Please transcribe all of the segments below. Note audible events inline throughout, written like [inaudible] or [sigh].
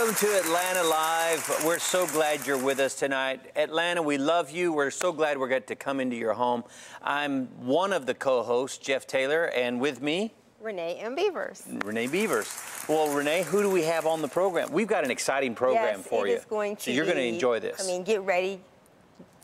Welcome to Atlanta Live. We're so glad you're with us tonight. Atlanta, we love you. We're so glad we're going to come into your home. I'm one of the co-hosts, Jeff Taylor, and with me, Renee M. Beavers. Renee Beavers. Well, Renee, who do we have on the program? We've got an exciting program yes, for it you. is going to so you're going to enjoy this. I mean, get ready.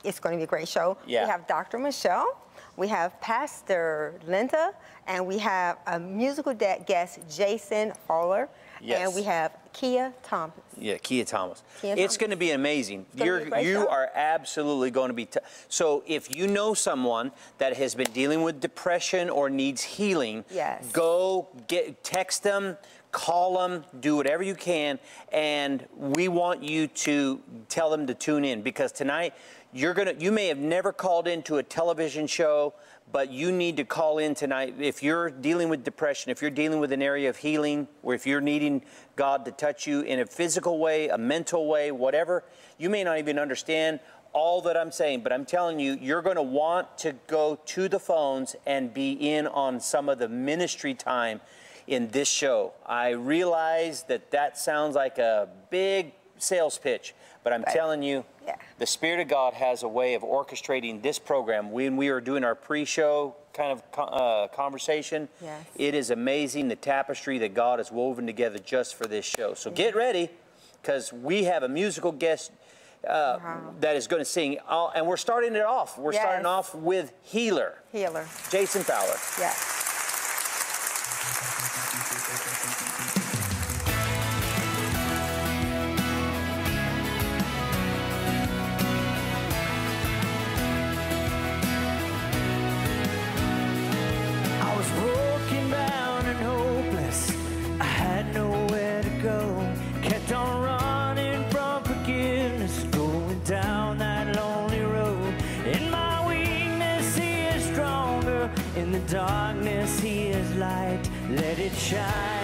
It's going to be a great show. Yeah. We have Dr. Michelle. We have Pastor Linda, and we have a musical guest, Jason Fowler. Yes. And we have Kia Thomas. Yeah, Kia Thomas. Kia it's Thomas. going to be amazing. gonna You're, be you are absolutely going to be. T- so, if you know someone that has been dealing with depression or needs healing, Yes. go get text them, call them, do whatever you can, and we want you to tell them to tune in because tonight you're gonna. You may have never called into a television show. But you need to call in tonight if you're dealing with depression, if you're dealing with an area of healing, or if you're needing God to touch you in a physical way, a mental way, whatever. You may not even understand all that I'm saying, but I'm telling you, you're going to want to go to the phones and be in on some of the ministry time in this show. I realize that that sounds like a big sales pitch, but I'm telling you, Yeah. the Spirit of God has a way of orchestrating this program. When we are doing our pre-show kind of uh, conversation, Yes. it is amazing the tapestry that God has woven together just for this show. So get ready, because we have a musical guest uh, that is going to sing, uh, and we're starting it off. We're starting off with Healer, Healer. Jason Fowler. Yes. Shine.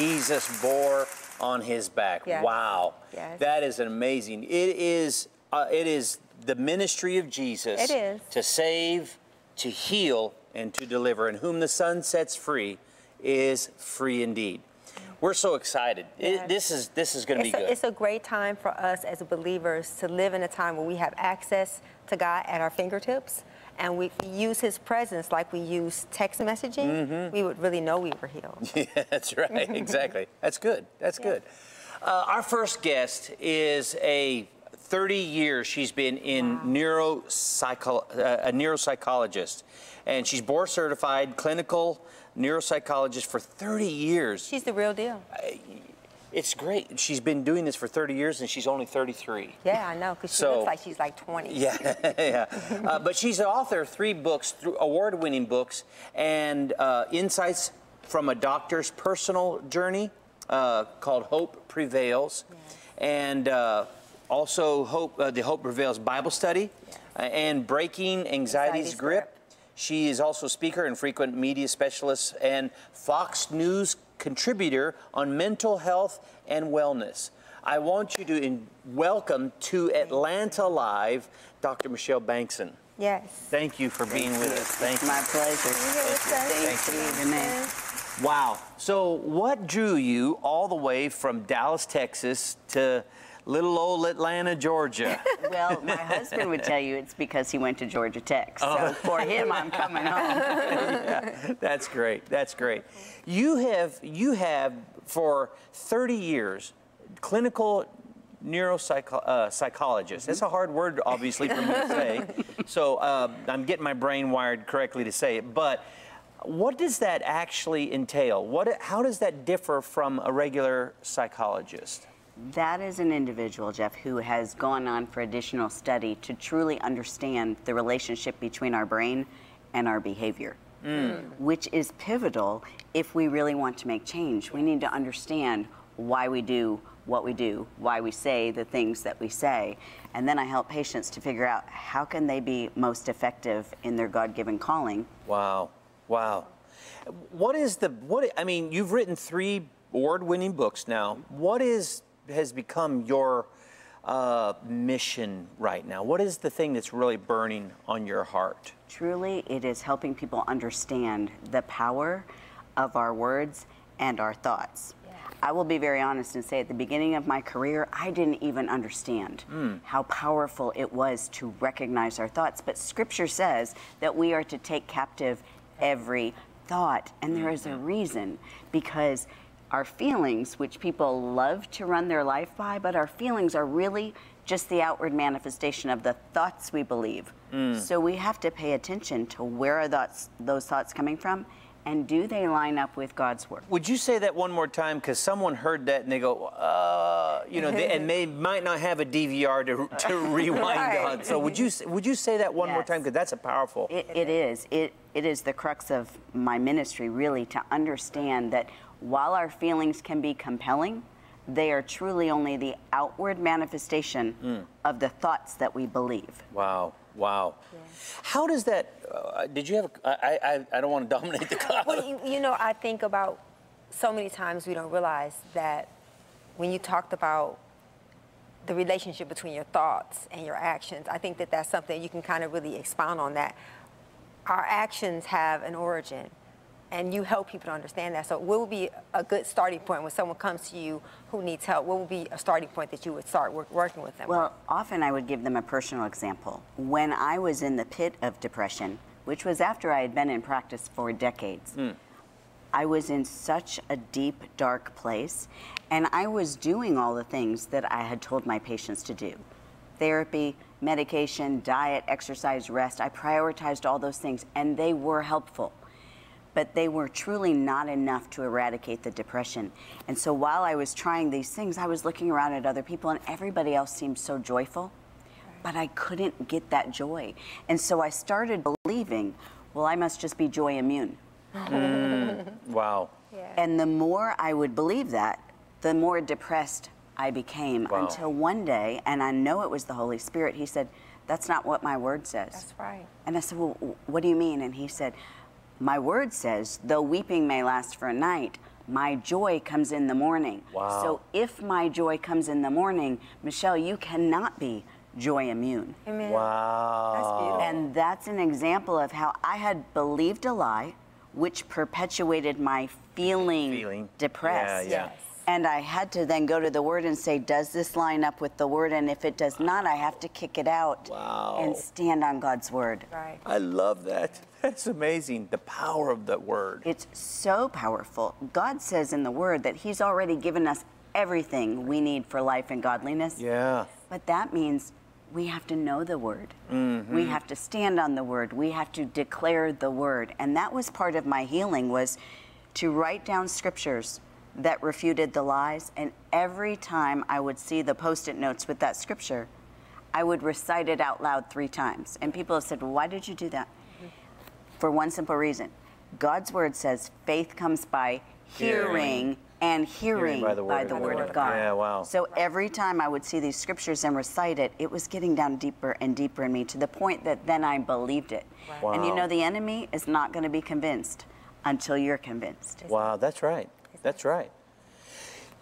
Jesus bore on his back. Yes. Wow. Yes. That is amazing. It is uh, it is the ministry of Jesus It is. to save, to heal, and to deliver. And whom the Son sets free is free indeed. We're so excited. It- this is this is going to be good. a, it's a great time for us as believers to live in a time where we have access to God at our fingertips and we use his presence like we use text messaging, Mm-hmm. we would really know we were healed. [laughs] Yeah, that's right. Exactly. [laughs] That's good. That's good. Uh, our first guest is a 30 years she's been in neuropsycho, uh, a neuropsychologist, and she's board certified clinical neuropsychologist for 30 years. She's the real deal. It's great. She's been doing this for 30 years, and she's only 33. Yeah, I know, because she So- looks like she's like 20. Yeah, [laughs] yeah. Uh, but she's the author of three books, th- award-winning books, and uh, insights from a doctor's personal journey uh, called Hope Prevails, and uh, also Hope, uh, the Hope Prevails Bible Study, uh, and Breaking Anxiety's, Anxiety's Grip. Grip. She is also a speaker and frequent media specialist and Fox News contributor on mental health and wellness. I want you to in- welcome to Atlanta Live, Dr. Michelle Bengtson. Yes. Thank you for being with us. Thank you. My pleasure. here with us. Thanks for evening. Wow. So, what drew you all the way from Dallas, Texas to little old Atlanta, Georgia? [laughs] Well, my husband would tell you it's because he went to Georgia Tech. So for him, I'm coming [laughs] home. That's great. That's great. You have you have for 30 years clinical neuropsychologist. Uh, psychologist. That's a hard word, obviously, for me to say. [laughs] So uh, I'm getting my brain wired correctly to say it. But what does that actually entail? What? How does that differ from a regular psychologist? That is an individual, Jeff, who has gone on for additional study to truly understand the relationship between our brain and our behavior, mm. which is pivotal if we really want to make change. We need to understand why we do what we do, why we say the things that we say, and then I help patients to figure out how can they be most effective in their God-given calling Wow. Wow. What is the what I mean, you've written 3 award-winning books now. What is has become your uh, mission right now? What is the thing that's really burning on your heart? Truly, it is helping people understand the power of our words and our thoughts. I will be very honest and say at the beginning of my career, I didn't even understand how powerful it was to recognize our thoughts. But scripture says that we are to take captive every thought. And there is a reason because our feelings, which people love to run their life by, but our feelings are really just the outward manifestation of the thoughts we believe. So we have to pay attention to where are thoughts, those thoughts coming from, and do they line up with God's word? Would you say that one more time? Because someone heard that and they go, uh, you know, they, and they [laughs] might not have a DVR to, to [laughs] rewind Right. on. So would you would you say that one more time? Because that's a powerful. It, it is. It, it is the crux of my ministry, really, to understand that while our feelings can be compelling, they are truly only the outward manifestation of the thoughts that we believe. Wow. Wow. How does that? Uh, did you have? A, I, I I don't want to dominate the crowd. [laughs] Well, you, you know, I think about so many times we don't realize that when you talked about the relationship between your thoughts and your actions, I think that that's something you can kind of really expound on that. Our actions have an origin, and you help people to understand that. So, what would be a good starting point when someone comes to you who needs help? What would be a starting point that you would start work, working with them? Well, often I would give them a personal example. When I was in the pit of depression, which was after I had been in practice for decades, hmm. I was in such a deep, dark place, and I was doing all the things that I had told my patients to do therapy, medication, diet, exercise, rest. I prioritized all those things, and they were helpful. But they were truly not enough to eradicate the depression. And so while I was trying these things, I was looking around at other people, and everybody else seemed so joyful but I couldn't get that joy. And so I started believing, well, I must just be joy immune. Hmm. wow. yeah. And the more I would believe that, the more depressed I became Wow. until one day, and I know it was the Holy Spirit, he said, That's not what my word says. that's right. And I said, Well, what do you mean? And he said, my word says, though weeping may last for a night, my joy comes in the morning. Wow. So if my joy comes in the morning, Michelle, you cannot be joy immune. Amen. Wow. That's beautiful. And that's an example of how I had believed a lie, which perpetuated my feeling, Feeling. depressed. Yeah, yeah. Yes. And I had to then go to the word and say, does this line up with the word? And if it does not, I have to kick it out Wow. and stand on God's word. Right. I love that. [laughs] That's amazing. The power of that word. It's so powerful. God says in the word that He's already given us everything we need for life and godliness. Yeah. But that means we have to know the word. Mm-hmm. We have to stand on the word. We have to declare the word. And that was part of my healing was to write down scriptures that refuted the lies and every time I would see the post-it notes with that scripture, I would recite it out loud 3 times. And people have said, well, "Why did you do that?" Mm-hmm. For one simple reason. God's word says faith comes by hearing, Hearing. and hearing, Hearing by the word the of word God. of God. Yeah, wow. So every time I would see these scriptures and recite it, it was getting down deeper and deeper in me to the point that then I believed it. Wow. And you know, the enemy is not going to be convinced until you're convinced. Wow, that's right. That's right.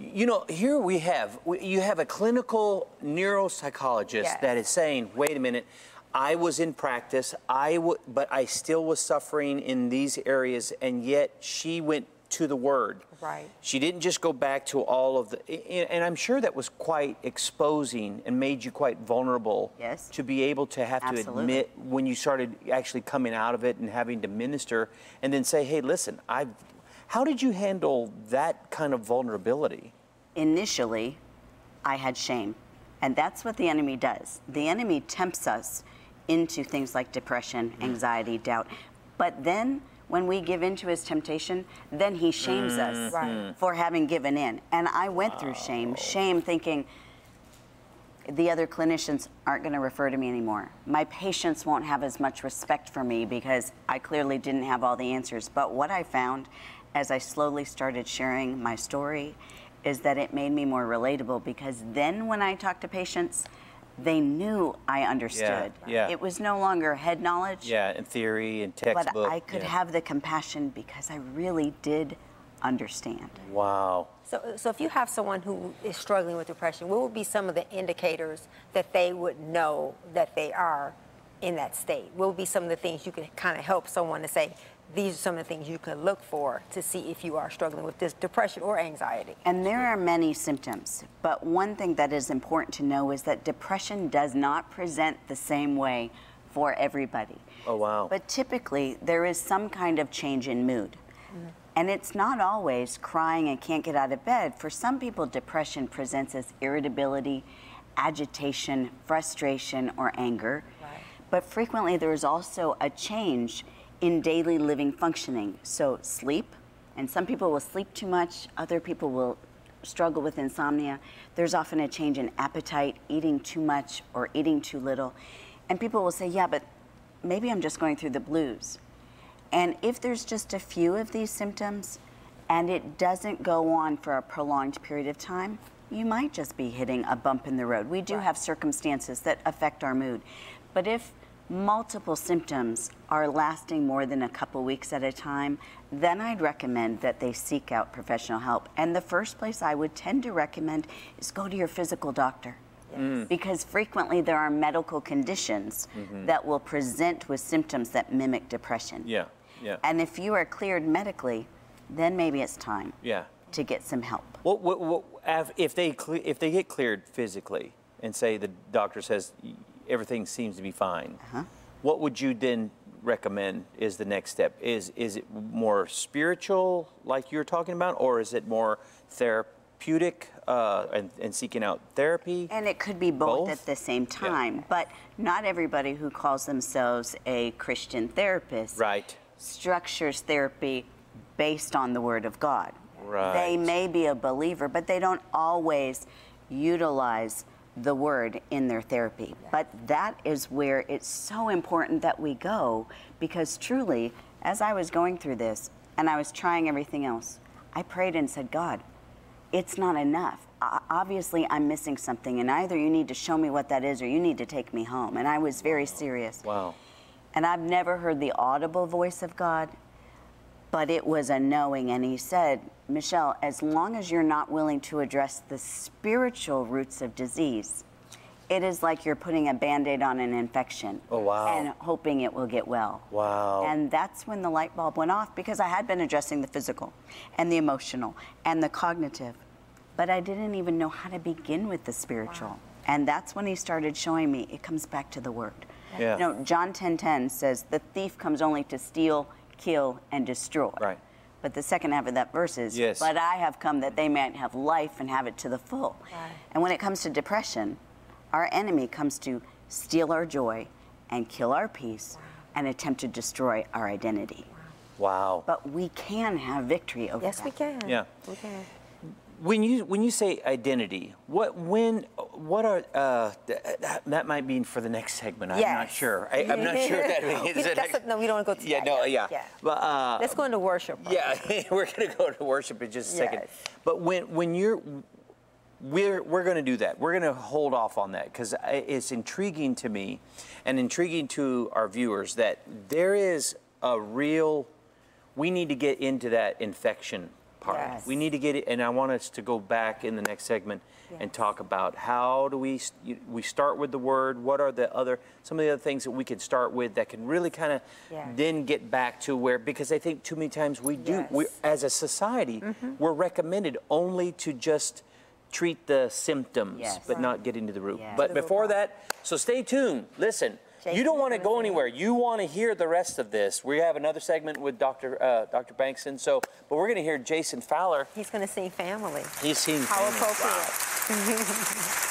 You know, here we have you have a clinical neuropsychologist Yes. that is saying, "Wait a minute, I was in practice, I w- but I still was suffering in these areas, and yet she went to the Word. Right. She didn't just go back to all of the, and I'm sure that was quite exposing and made you quite vulnerable. Yes. To be able to have Absolutely. to admit when you started actually coming out of it and having to minister, and then say, "Hey, listen, I." How did you handle that kind of vulnerability? Initially, I had shame. And that's what the enemy does. The enemy tempts us into things like depression, mm. anxiety, doubt. But then when we give in to his temptation, then he shames mm, us mm. Right. for having given in. And I went through shame, shame thinking the other clinicians aren't going to refer to me anymore. My patients won't have as much respect for me because I clearly didn't have all the answers. But what I found as I slowly started sharing my story is that it made me more relatable because then when I talked to patients, they knew I understood. yeah. It was no longer head knowledge, Yeah, in theory and textbook. but. I could yeah. have the compassion because I really did understand. Wow. So, so if you have someone who is struggling with depression, what would be some of the indicators that they would know that they are in that state? What would be some of the things you could kind of help someone to say, these are some of the things you could look for to see if you are struggling with this depression or anxiety? And there are many symptoms, but one thing that is important to know is that depression does not present the same way for everybody. Oh, wow. But typically, there is some kind of change in mood. Mm-hmm. And it's not always crying and can't get out of bed. For some people, depression presents as irritability, agitation, frustration, or anger. Right. But frequently, there is also a change in daily living functioning. So, sleep, and some people will sleep too much, other people will struggle with insomnia. There's often a change in appetite, eating too much or eating too little. And people will say, Yeah, but maybe I'm just going through the blues. And if there's just a few of these symptoms and it doesn't go on for a prolonged period of time, you might just be hitting a bump in the road. We do have circumstances that affect our mood. But if multiple symptoms are lasting more than a couple weeks at a time, then I'd recommend that they seek out professional help. And the first place I would tend to recommend is go to your physical doctor. Mm. Because frequently there are medical conditions mm-hmm. that will present with symptoms that mimic depression. Yeah, yeah. And if you are cleared medically, then maybe it's time Yeah. to get some help. What, if they if they get cleared physically and say the doctor says everything seems to be fine, Uh-huh. what would you then recommend is the next step? Is is it more spiritual, like you're talking about, or is it more therapeutic uh, and, and seeking out therapy? And it could be both, Both? at the same time, but not everybody who calls themselves a Christian therapist Right. structures therapy based on the Word of God. Right. They may be a believer, but they don't always utilize the Word in their therapy. But that is where it's so important that we go because truly, as I was going through this and I was trying everything else, I prayed and said, God, it's not enough. Obviously, I'm missing something, and either you need to show me what that is or you need to take me home. And I was very serious. Wow. And I've never heard the audible voice of God, but it was a knowing. And he said, Michelle, as long as you're not willing to address the spiritual roots of disease, it is like you're putting a band aid on an infection. Oh, wow. And hoping it will get well. Wow. And that's when the light bulb went off because I had been addressing the physical and the emotional and the cognitive, but I didn't even know how to begin with the spiritual. And that's when he started showing me it comes back to the word. Yeah. You know, John 10:10 says, "The thief comes only to steal, kill, and destroy." Right. But the second half of that verse is, Yes. "But I have come that they might have life and have it to the full." Right. And when it comes to depression, our enemy comes to steal our joy and kill our peace and attempt to destroy our identity. Wow. But we can have victory over Yes, that. we can. Yeah. We can. When you when you say identity, what when what are uh, th- that, that might mean for the next segment? I'm not sure. I, I'm not sure that [laughs] means We- the that's next- no, we don't want to go to Yeah, that no, yet. yeah. But uh, Let's go into worship. [laughs] yeah, [laughs] we're gonna go to worship in just a second. But when when you're we're we're going to do that. We're going to hold off on that because it's intriguing to me, and intriguing to our viewers that there is a real. We need to get into that infection part. Yes. We need to get it, and I want us to go back in the next segment and talk about how do we we start with the word. What are the other some of the other things that we can start with that can really kind of Yes. then get back to where because I think too many times we do we as a society mm-hmm. we're recommended only to just treat the symptoms Yes. but not get into the root. Yes. But To the root before that, so stay tuned. Listen. You don't want to go anywhere. You want to hear the rest of this. We have another segment with Dr. Uh, Dr. Bengtson. So, but we're going to hear Jason Fowler. He's going to see family. He's seen How family. appropriate. When [laughs]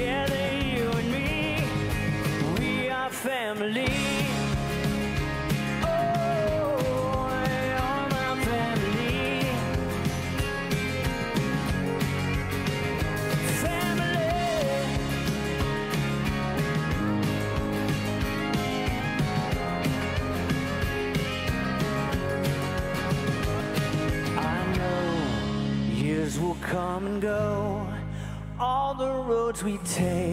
Together, you and me, we are family. We take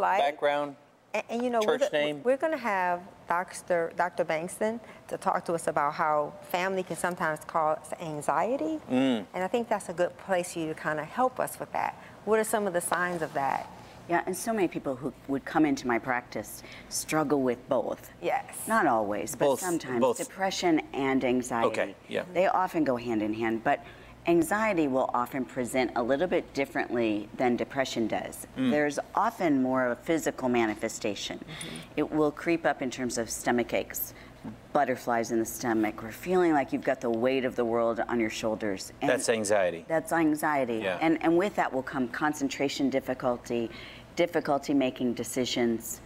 creed, or what it's like. background. And, and, you know, Church we're, name? we're going to have Dr. Dr. Bengtson to talk to us about how family can sometimes cause anxiety. Mm. And I think that's a good place for you to kind of help us with that. What are some of the signs of that? Yeah, and so many people who would come into my practice struggle with both. Yes. Not always, but Both- sometimes both. depression and anxiety. Okay, yeah. They often go hand in hand, but anxiety will often present a little bit differently than depression does. Mm. There's often more of a physical manifestation. Mm-hmm. It will creep up in terms of stomach aches, butterflies in the stomach, or feeling like you've got the weight of the world on your shoulders. And That's anxiety. that's anxiety. Yeah. And, and with that will come concentration difficulty, difficulty making decisions,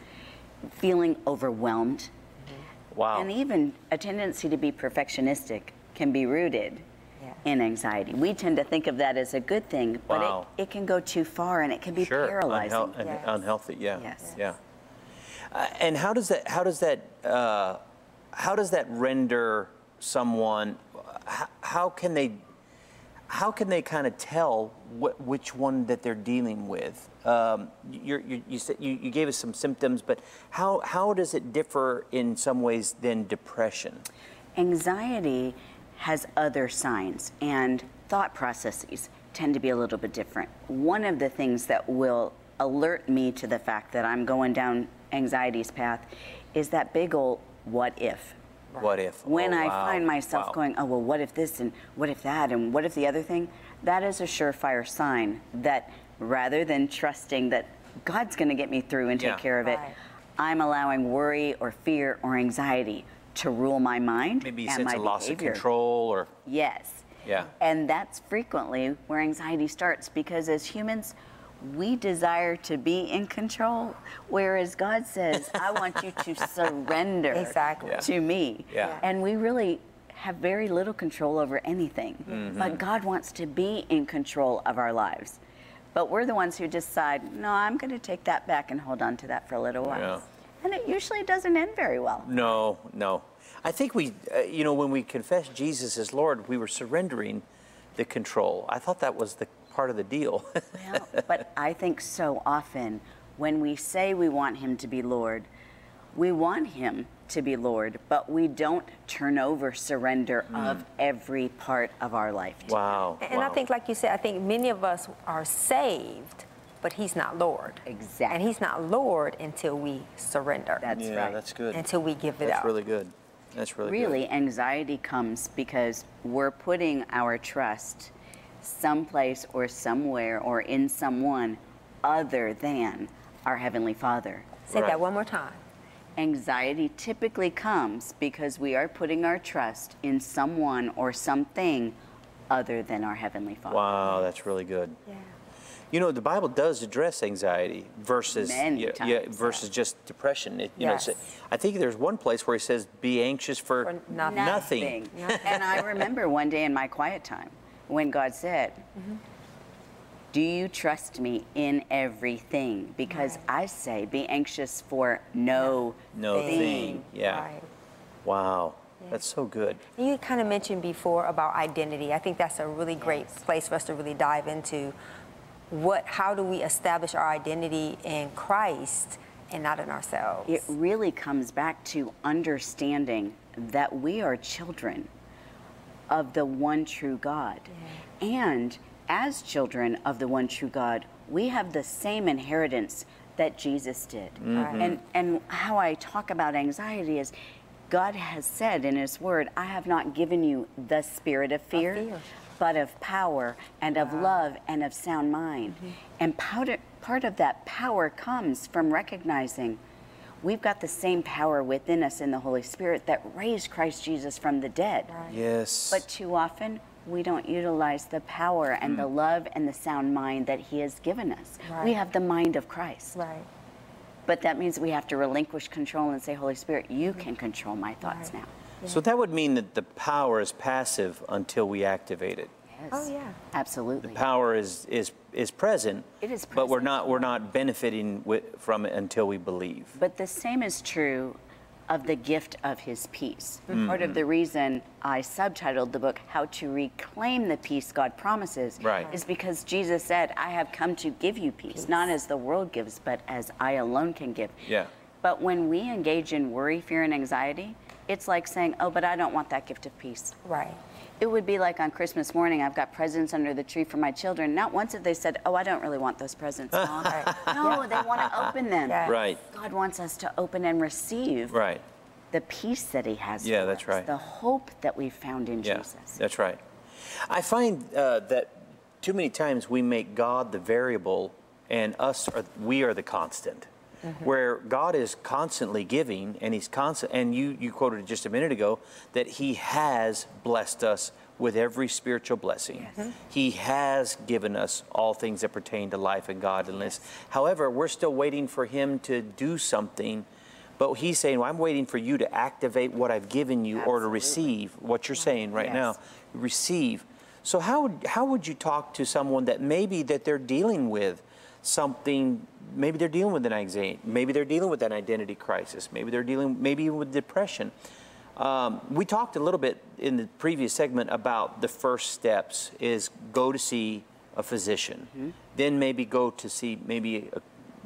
feeling overwhelmed, Wow. and even a tendency to be perfectionistic can be rooted. In anxiety. We tend to think of that as a good thing, but Wow. it, it can go too far and it can be sure. paralyzing. Unheal- un- Yes. Unhealthy. Yeah. Yes. Yeah. Uh, and how does that? How does that? Uh, how does that render someone? How, how can they? How can they kind of tell wh- which one that they're dealing with? Um, you're, you you, said, you you gave us some symptoms, but how how does it differ in some ways than depression? Anxiety has other signs, and thought processes tend to be a little bit different. One of the things that will alert me to the fact that I'm going down anxiety's path is that big old what if. What if? When Oh, I wow. find myself Wow. going, oh, well, what if this and what if that and what if the other thing? That is a surefire sign that rather than trusting that God's going to get me through and take Yeah. care of it, Right. I'm allowing worry or fear or anxiety to rule my mind maybe a and sense my of loss behavior. of control or Yes. Yeah. And that's frequently where anxiety starts because as humans, we desire to be in control, whereas God says, [laughs] I want you to surrender Exactly. Yeah. to me. Yeah. And we really have very little control over anything. Mm-hmm. But God wants to be in control of our lives. But we're the ones who decide, no, I'm going to take that back and hold on to that for a little while. Yeah. And it usually doesn't end very well. No, no. I think we, uh, you know, when we confessed Jesus as Lord, we were surrendering the control. I thought that was the part of the deal. [laughs] Well, but I think so often when we say we want him to be Lord, we want him to be Lord, but we don't turn over surrender of every part of our life. to him. wow. And I wow. think, like you said, I think many of us are saved, but He's not Lord. Exactly. And He's not Lord until we surrender. That's yeah, right. that's good. Until we give it That's up. That's really good. That's really, Really, anxiety comes because we're putting our trust someplace or somewhere or in someone other than our Heavenly Father. Say Right. that one more time. Anxiety typically comes because we are putting our trust in someone or something other than our Heavenly. Father. Wow, that's really good. Yeah. You know, the Bible does address anxiety versus Many yeah, yeah, times, versus just depression. It, you know, Yes. it's- I think there's one place where he says, "Be anxious for, For nothing." nothing." [laughs] and I remember one day in my quiet time when God said, mm-hmm. Do you trust me in everything? Because I say, be anxious for no, No thing. thing. Yeah. Right. Wow, that's so good. You kind of mentioned before about identity. I think that's a really great place for us to really dive into. What? How do we establish our identity in Christ and not in ourselves? It really comes back to understanding that we are children of the one true God. And as children of the one true God, we have the same inheritance that Jesus did. Right. And and how I talk about anxiety is God has said in his word, I have not given you the spirit of fear, fear. But of power and of love and of sound mind. Mm-hmm. And part of, part of that power comes from recognizing we've got the same power within us in the Holy Spirit that raised Christ Jesus from the dead. Yes. But too often, we don't utilize the power and the mm. love and the sound mind that He has given us. We have the mind of Christ. Right. But that means we have to relinquish control and say, Holy Spirit, you mm-hmm. can control my thoughts Right. now. So that would mean that the power is passive until we activate it. Yes. Oh, yeah. Absolutely. The power is is is present. It is present. But we're not we're not benefiting wi- from it until we believe. But the same is true of the gift of his peace. Mm-hmm. Part of the reason I subtitled the book How to Reclaim the Peace God Promises Right. is because Jesus said, I have come to give you peace, not as the world gives, but as I alone can give. Yeah. But when we engage in worry, fear, and anxiety, it's like saying, Oh, but I don't want that gift of peace. Right. It would be like on Christmas morning, I've got presents under the tree for my children. Not once have they said, Oh, I don't really want those presents, Mom. [laughs] no, they want to open them. Yeah. Right. God wants us to open and receive Right. the peace that He has Yeah, for that's us, right. the hope that we found in Yeah, Jesus. that's right. I find uh, that too many times we make God the variable and us are we are the constant. Mm-hmm. Where God is constantly giving and he's constant and you you quoted it just a minute ago that he has blessed us with every spiritual blessing. Mm-hmm. He has given us all things that pertain to life and godliness. However, we're still waiting for him to do something but he's saying, well, I'm waiting for you to activate what I've given you or to receive what you're mm-hmm. saying right Yes. now. Receive. So how would, how would you talk to someone that maybe that they're dealing with something, maybe they're dealing with an anxiety, maybe they're dealing with an identity crisis, maybe they're dealing maybe with depression. Um, we talked a little bit in the previous segment about the first steps is go to see a physician, then maybe go to see maybe a,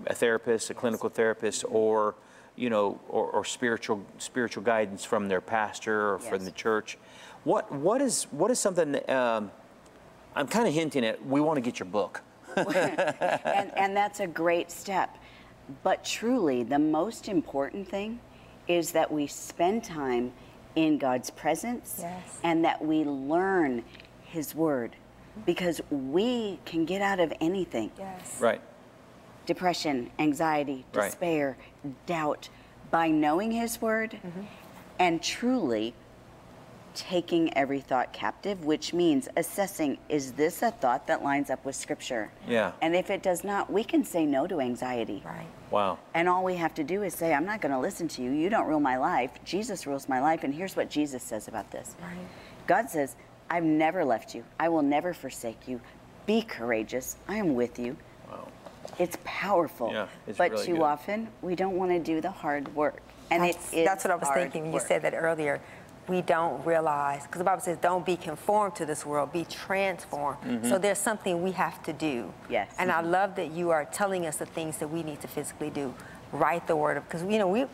a therapist, a clinical therapist, or you know, or, or spiritual spiritual guidance from their pastor or from the church. What what is what is something? that, Um, I'm kind of hinting at. We want to get your book. [laughs] and, and that's a great step. But truly, the most important thing is that we spend time in God's presence Yes. and that we learn His Word because we can get out of anything Yes. Right. depression, anxiety, Right. despair, doubt by knowing His Word mm-hmm. and truly taking every thought captive, which means assessing is this a thought that lines up with Scripture? Yeah. And if it does not, we can say no to anxiety. Right. Wow. And all we have to do is say, I'm not going to listen to you. You don't rule my life. Jesus rules my life. And here's what Jesus says about this Right. God says, I've never left you. I will never forsake you. Be courageous. I am with you. Wow. It's powerful. Yeah, it's but really too good. often, we don't want to do the hard work. And that's, it is that's what I was thinking when you said that earlier. We don't realize, because the Bible says, don't be conformed to this world, be transformed. Mm-hmm. So there's something we have to do. Yes. And I love that you are telling us the things that we need to physically do. Write the word of, because you know, we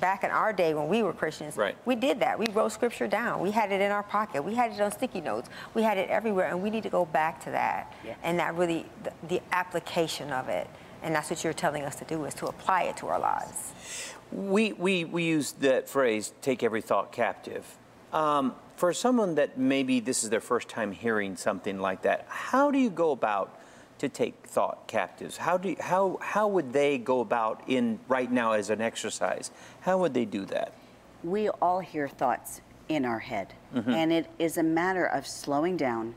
back in our day when we were Christians, Right. we did that. We wrote scripture down. We had it in our pocket. We had it on sticky notes. We had it everywhere, and we need to go back to that. Yes. And that really, the, the application of it, and that's what you're telling us to do is to apply it to our lives. We, we, we use that phrase, take every thought captive. Um, for someone that maybe this is their first time hearing something like that, how do you go about to take thought captives? How, do you, how, how would they go about in right now as an exercise? How would they do that? we all hear thoughts in our head. Mm-hmm. And it is a matter of slowing down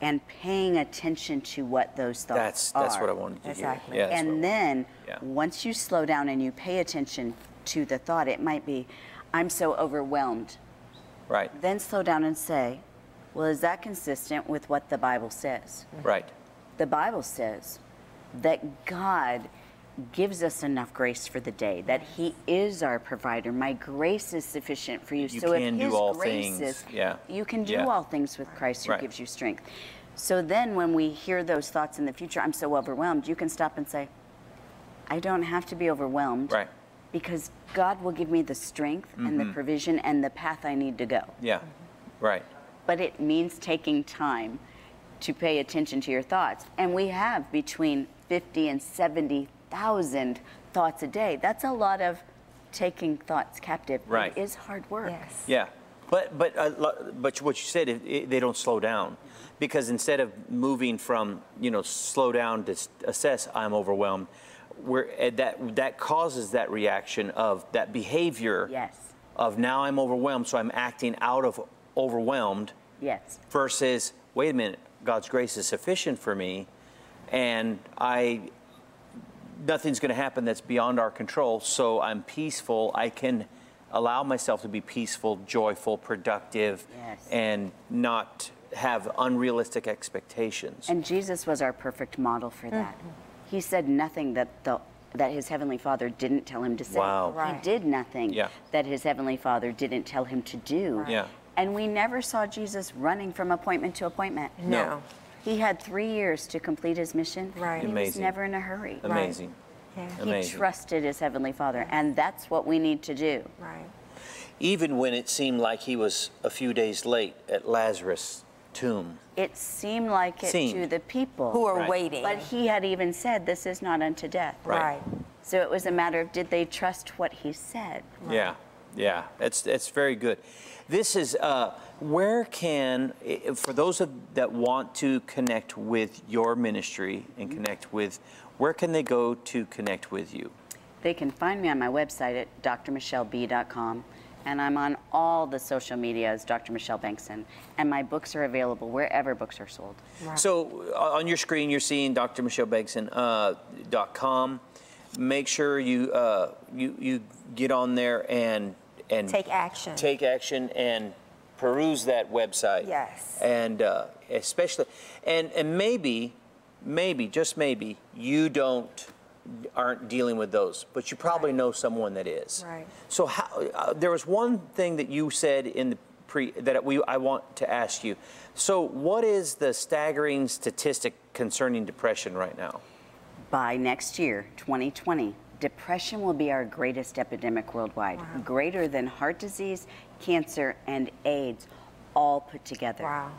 and paying attention to what those thoughts That's, that's are. what I wanted to Exactly. hear. Yeah, that's and then Yeah. once you slow down and you pay attention to the thought, it might be, I'm so overwhelmed. Right, Then slow down and say, well, is that consistent with what the Bible says? right. The Bible says that God gives us enough grace for the day, that He is our provider. My grace is sufficient for you. You so can if do His all grace things. is, Yeah. you can do Yeah. all things with Christ who Right. gives you strength. So then when we hear those thoughts in the future, I'm so overwhelmed, you can stop and say, I don't have to be overwhelmed. Right. Because God will give me the strength and the Mm-hmm. provision and the path I need to go. Yeah, right. But it means taking time to pay attention to your thoughts. And we have between 50 and 70,000 thoughts a day. That's a lot of taking thoughts captive. Right. It is hard work. Yes. Yeah, but but uh, but what you said, it, it, they don't slow down, because instead of moving from you know slow down to assess, I'm overwhelmed. Where uh, that that causes that reaction of that behavior Yes. of now I'm overwhelmed, so I'm acting out of overwhelmed Yes. versus wait a minute, God's grace is sufficient for me, and I nothing's going to happen that's beyond our control. So I'm peaceful. I can allow myself to be peaceful, joyful, productive, Yes. and not have unrealistic expectations. And Jesus was our perfect model for that. He said nothing that the that his heavenly Father didn't tell him to say. Wow. Right. He did nothing Yeah. that his heavenly Father didn't tell him to do. Yeah. And we never saw Jesus running from appointment to appointment. No. He had three years to complete his mission. Right. He was never in a hurry. Amazing. Yeah. He Amazing. trusted his heavenly Father, and that's what we need to do. Right. Even when it seemed like he was a few days late at Lazarus' tomb. It seemed like it to the people. Who are Right. waiting. But he had even said, This is not unto death. Right. Right. So it was a matter of did they trust what he said? Yeah, yeah, that's that's very good. This is uh, where can for those of, that want to connect with your ministry and connect with, where can they go to connect with you? They can find me on my website at drmichelleb.com. And I'm on all the social media as Dr. Michelle Bengtson. And my books are available wherever books are sold. So uh, on your screen, you're seeing drmichellebengtson.com. Uh, dot. Make sure you uh, you you get on there and and Take action. Take action and peruse that website. Yes. And uh, especially and and maybe maybe just maybe you don't aren't dealing with those, but you probably know someone that is. Right. So how, uh, there was one thing that you said in the pre that we I want to ask you. So what is the staggering statistic concerning depression right now? By next year, 2020, depression will be our greatest epidemic worldwide, greater than heart disease, cancer, and AIDS all put together. Wow.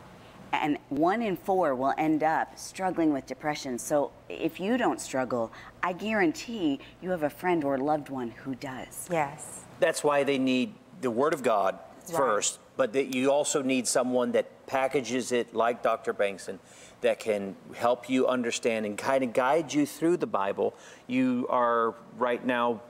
And one in four will end up struggling with depression. So if you don't struggle, I guarantee you have a friend or loved one who does. Yes. That's why they need the Word of God Right. first, but that you also need someone that packages it like Dr. Bengtson that can help you understand and kind of guide you through the Bible. You are right now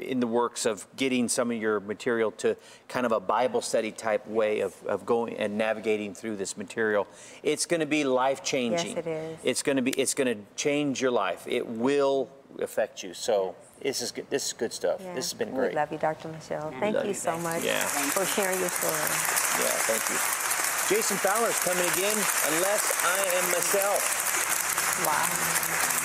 in the works of getting some of your material to kind of a Bible study type way of, of going and navigating through this material. It's going to be life changing. Yes, it is. It's going to be. It's going to change your life. It will affect you. So this is good. This is good stuff. Yeah. This has been great. We great. love you, Dr. Michelle. Thank you you. so much Yeah. for sharing your story. Yeah, thank you. Jason Fowler's coming again, unless I am myself. Wow.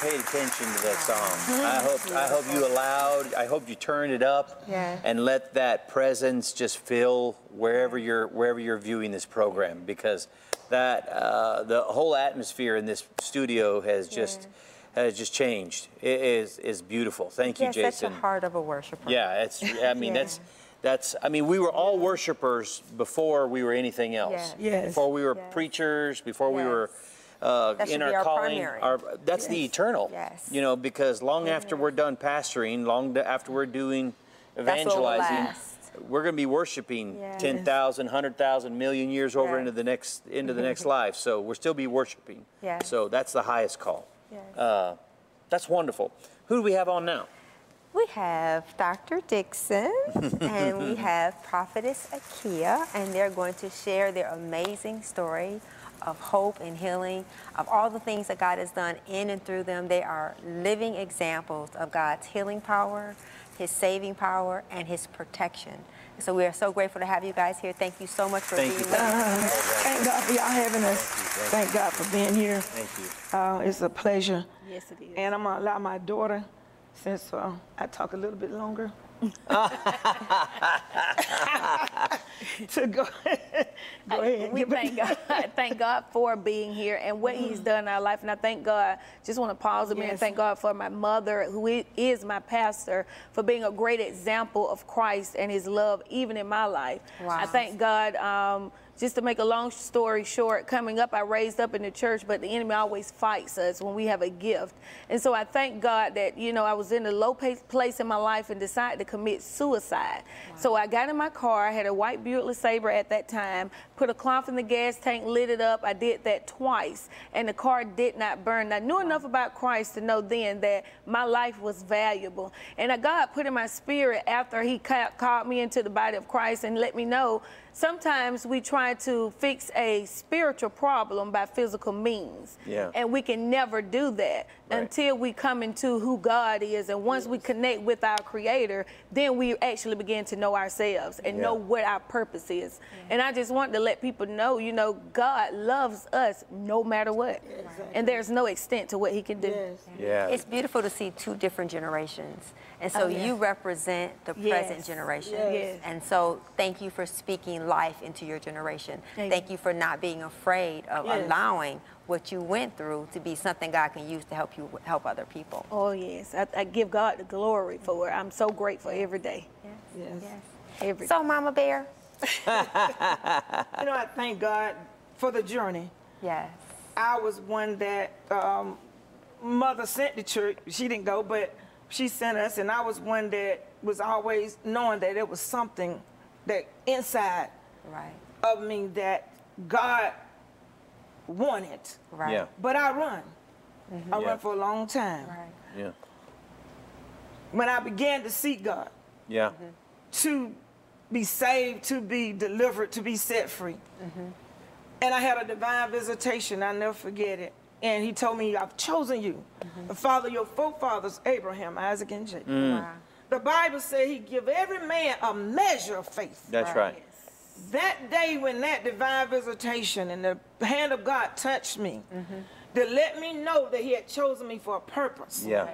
Paid attention to that song. I hope I hope you allowed. I hope you turned it up Yeah. and let that presence just fill wherever you're wherever you're viewing this program because that uh, the whole atmosphere in this studio has just has just changed. It is is beautiful. Thank you, Yeah, Jason. such a heart of a worshiper. Yeah, it's. I mean, [laughs] Yeah. that's that's. I mean, we were all worshipers before we were anything else. Yes. Yes. Before we were Yes. preachers. Before we were uh, in our our calling. primary. Our that's the eternal. Yes. You know, because long after we're done pastoring, long after we're doing evangelizing. We're going to be worshiping Yes. 10,000, 100,000, million years over Yes. into the next into the next life. So we'll still be worshiping. Yes. So that's the highest call. Yes. Uh, that's wonderful. Who do we have on now? We have Dr. Dickson [laughs] and we have Prophetess Akia, and they're going to share their amazing story of hope and healing, of all the things that God has done in and through them. They are living examples of God's healing power, His saving power, and His protection. So we are so grateful to have you guys here. Thank you so much for Thank being you. with. Uh, thank God for y'all having us. Thank God for being here. Thank you. Uh, it's a pleasure. Yes, it is. And I'm gonna allow my daughter, since uh, I talk a little bit longer, [laughs] to go, go ahead. We thank God, [laughs] thank God for being here and what He's done in our life. And I thank God, just want to pause a minute and thank God for my mother, who is my pastor, for being a great example of Christ and His love, even in my life. Wow. I thank God. Um, just to make a long story short, coming up, I raised up in the church, but the enemy always fights us when we have a gift. And so I thank God that, you know, I was in a low place in my life and decided to commit suicide. So I got in my car, I had a white Buick LeSabre at that time, put a cloth in the gas tank, lit it up. I did that twice, and the car did not burn. I knew enough about Christ to know then that my life was valuable. And God put in my spirit after He ca- called me into the body of Christ and let me know sometimes we try to fix a spiritual problem by physical means. Yeah. And we can never do that Right. until we come into who God is. And once we connect with our Creator, then we actually begin to know ourselves and Yeah. know what our purpose is. And I just want to let people know, you know, God loves us no matter what. And there's no extent to what He can do. Yes. Yeah. It's beautiful to see two different generations. And so Oh, yeah. you represent the present generation. Yes. And so thank you for speaking life into your generation. Thank Thank you for not being afraid of Yes. allowing what you went through to be something God can use to help you help other people. Oh, yes. I, I give God the glory for it. I'm so grateful every day. Yes. Every So Mama Bear, [laughs] You know, I thank God for the journey. yes. I was one that um, mother sent to church. She didn't go, but she sent us, and I was one that was always knowing that it was something that inside Right. of me that God wanted. Right. Yeah. But I run. Mm-hmm. I Yeah. run for a long time. Right. Yeah. When I began to seek God, Yeah. Mm-hmm. to be saved, to be delivered, to be set free. Mm-hmm. And I had a divine visitation, I'll never forget it. And he told me, I've chosen you The father, your forefathers, Abraham, Isaac, and Jacob. Mm. Wow. The Bible said he give every man a measure of faith. That's right. That day when that divine visitation and the hand of God touched me, mm-hmm. to let me know that he had chosen me for a purpose. Yeah.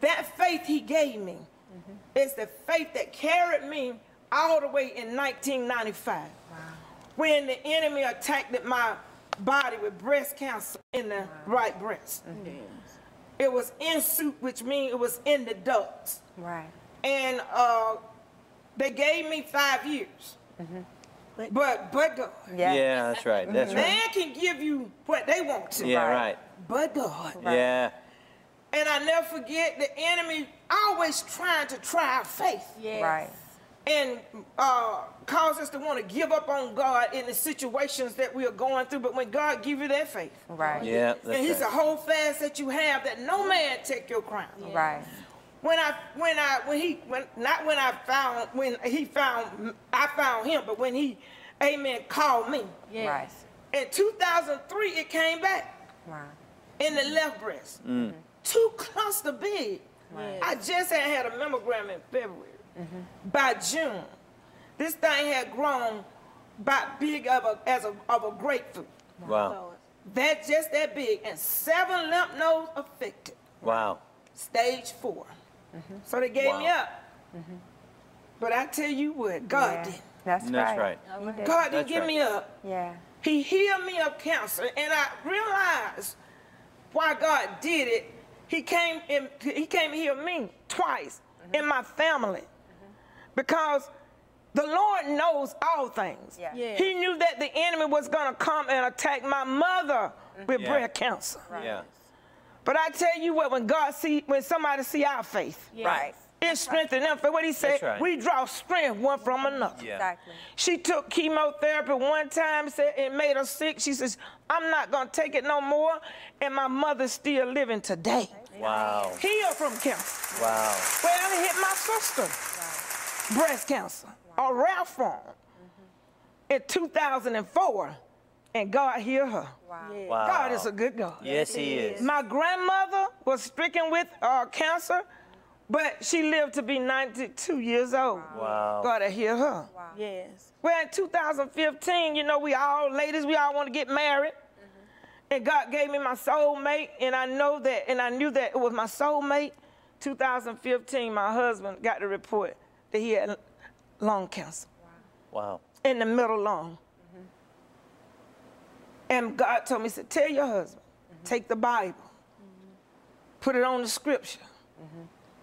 That faith he gave me mm-hmm. is the faith that carried me all the way in 1995. When the enemy attacked my body with breast cancer in the right breast. Mm-hmm. Mm-hmm. It was in situ, which means it was in the ducts. Right. And uh, they gave me five years. Mm-hmm. But but God. Yeah. Yeah, that's right. That's right. Man can give you what they want to. Yeah, right. But God. Yeah. And I never forget the enemy always trying to try our faith Yes. Right. And uh, cause us to want to give up on God in the situations that we are going through. But when God give you that faith, Right. Yeah. and He That's said, right. "Hold fast that you have, that no man take your crown." Right. When I when I when he when not when I found when he found I found him, but when he, Amen, called me Right. in 2003, it came back. Right. in the left breast. Two cluster big. I just had had a mammogram in February. By June, this thing had grown about big of a, as a, of a grapefruit. Wow. that just that big, and seven lymph nodes affected, Wow. stage 4 So they gave me Wow. up. But I tell you what, God Yeah, did. That's, That's right. right. God didn't give right. me up. Yeah. He healed me of cancer, and I realized why God did it. He came and he came here me twice in my family because the Lord knows all things. Yeah. Yeah. He knew that the enemy was gonna come and attack my mother mm-hmm. with Yeah. breast cancer. Yeah. But I tell you what, when God see, when somebody see our faith, Right. it strengthens them. For what He said, right. we draw strength one from another. Yeah. Exactly. She took chemotherapy one time, said it made her sick. She says, I'm not gonna take it no more. And my mother's still living today. Wow. Healed from cancer. Wow. Well, it hit my sister. Breast cancer. A rare form. In 2004. And God healed her. Wow. Wow. God is a good God. Yes, he is. My grandmother was stricken with uh, cancer, but she lived to be 92 years old. Wow. God had healed her. Wow. Yes. Well, in 2015, you know, we all ladies, we all want to get married. And God gave me my soulmate, and I know that, and I knew that it was my soulmate. 2015, my husband got the report that he had lung cancer Wow. in the middle lung. Mm-hmm. And God told me, he said, tell your husband, mm-hmm. take the Bible, mm-hmm. put it on the scripture.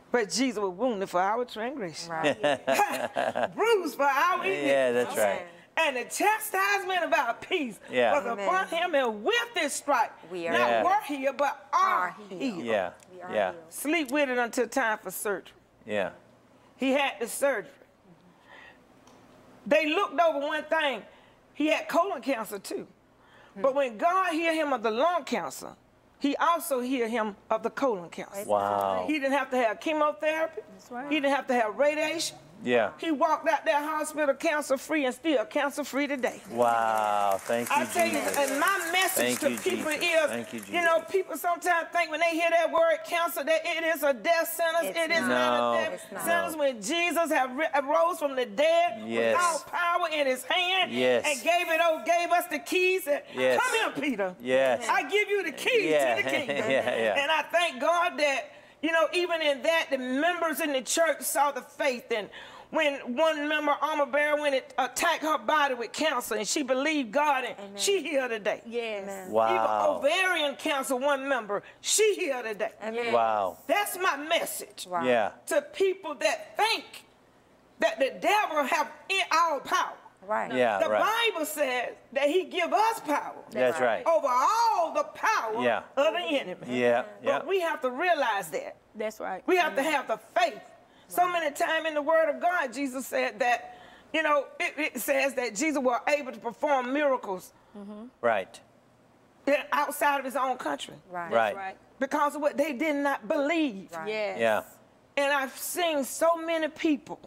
But Jesus was wounded for our transgression, Right. [laughs] bruised for our iniquity. Yeah, that's right. And the chastisement of our peace Yeah. was Amen. upon him, and with this stripe, We are not healed. were healed, but are Are healed. healed. Yeah. We are Yeah. healed. Sleep with it until time for surgery. Yeah. He had the surgery. They looked over one thing. He had colon cancer too. Hmm. But when God healed him of the lung cancer, he also healed him of the colon cancer. Wow. He didn't have to have chemotherapy. That's right. He didn't have to have radiation. Yeah. He walked out that hospital cancer free and still cancer free today. Wow. Thank you, I tell you, and my message Thank to you, people Jesus. is, Thank you, you know, people sometimes think when they hear that word cancer that it is a death sentence. It's It is not. not, a death It's not. sentence when Jesus have ri- rose from the dead Yes. with all power in his hand Yes. and gave it oh, gave us the keys. And, Yes. Come here, Peter. Yes. I give you the keys Yeah. to the [laughs] kingdom. Yeah, yeah. And I thank God that, you know, even in that, the members in the church saw the faith. And when one member, Alma Bear, when it attacked her body with cancer, and she believed God, and she healed today. Yes. Wow. Even ovarian cancer, one member, she healed today. Amen. Wow. That's my message Wow. Yeah. to people that think that the devil have in all power. Right. Yeah. The Right. Bible says that he give us power That's right. over all the power Yeah. of the enemy. Yeah. Yeah. But we have to realize that. That's right. We have to have the faith. So many times in the Word of God, Jesus said that, you know, it, it says that Jesus was able to perform miracles mm-hmm. Right. outside of his own country Right. Right. Right. because of what they did not believe. Right. Yes. Yeah. And I've seen so many people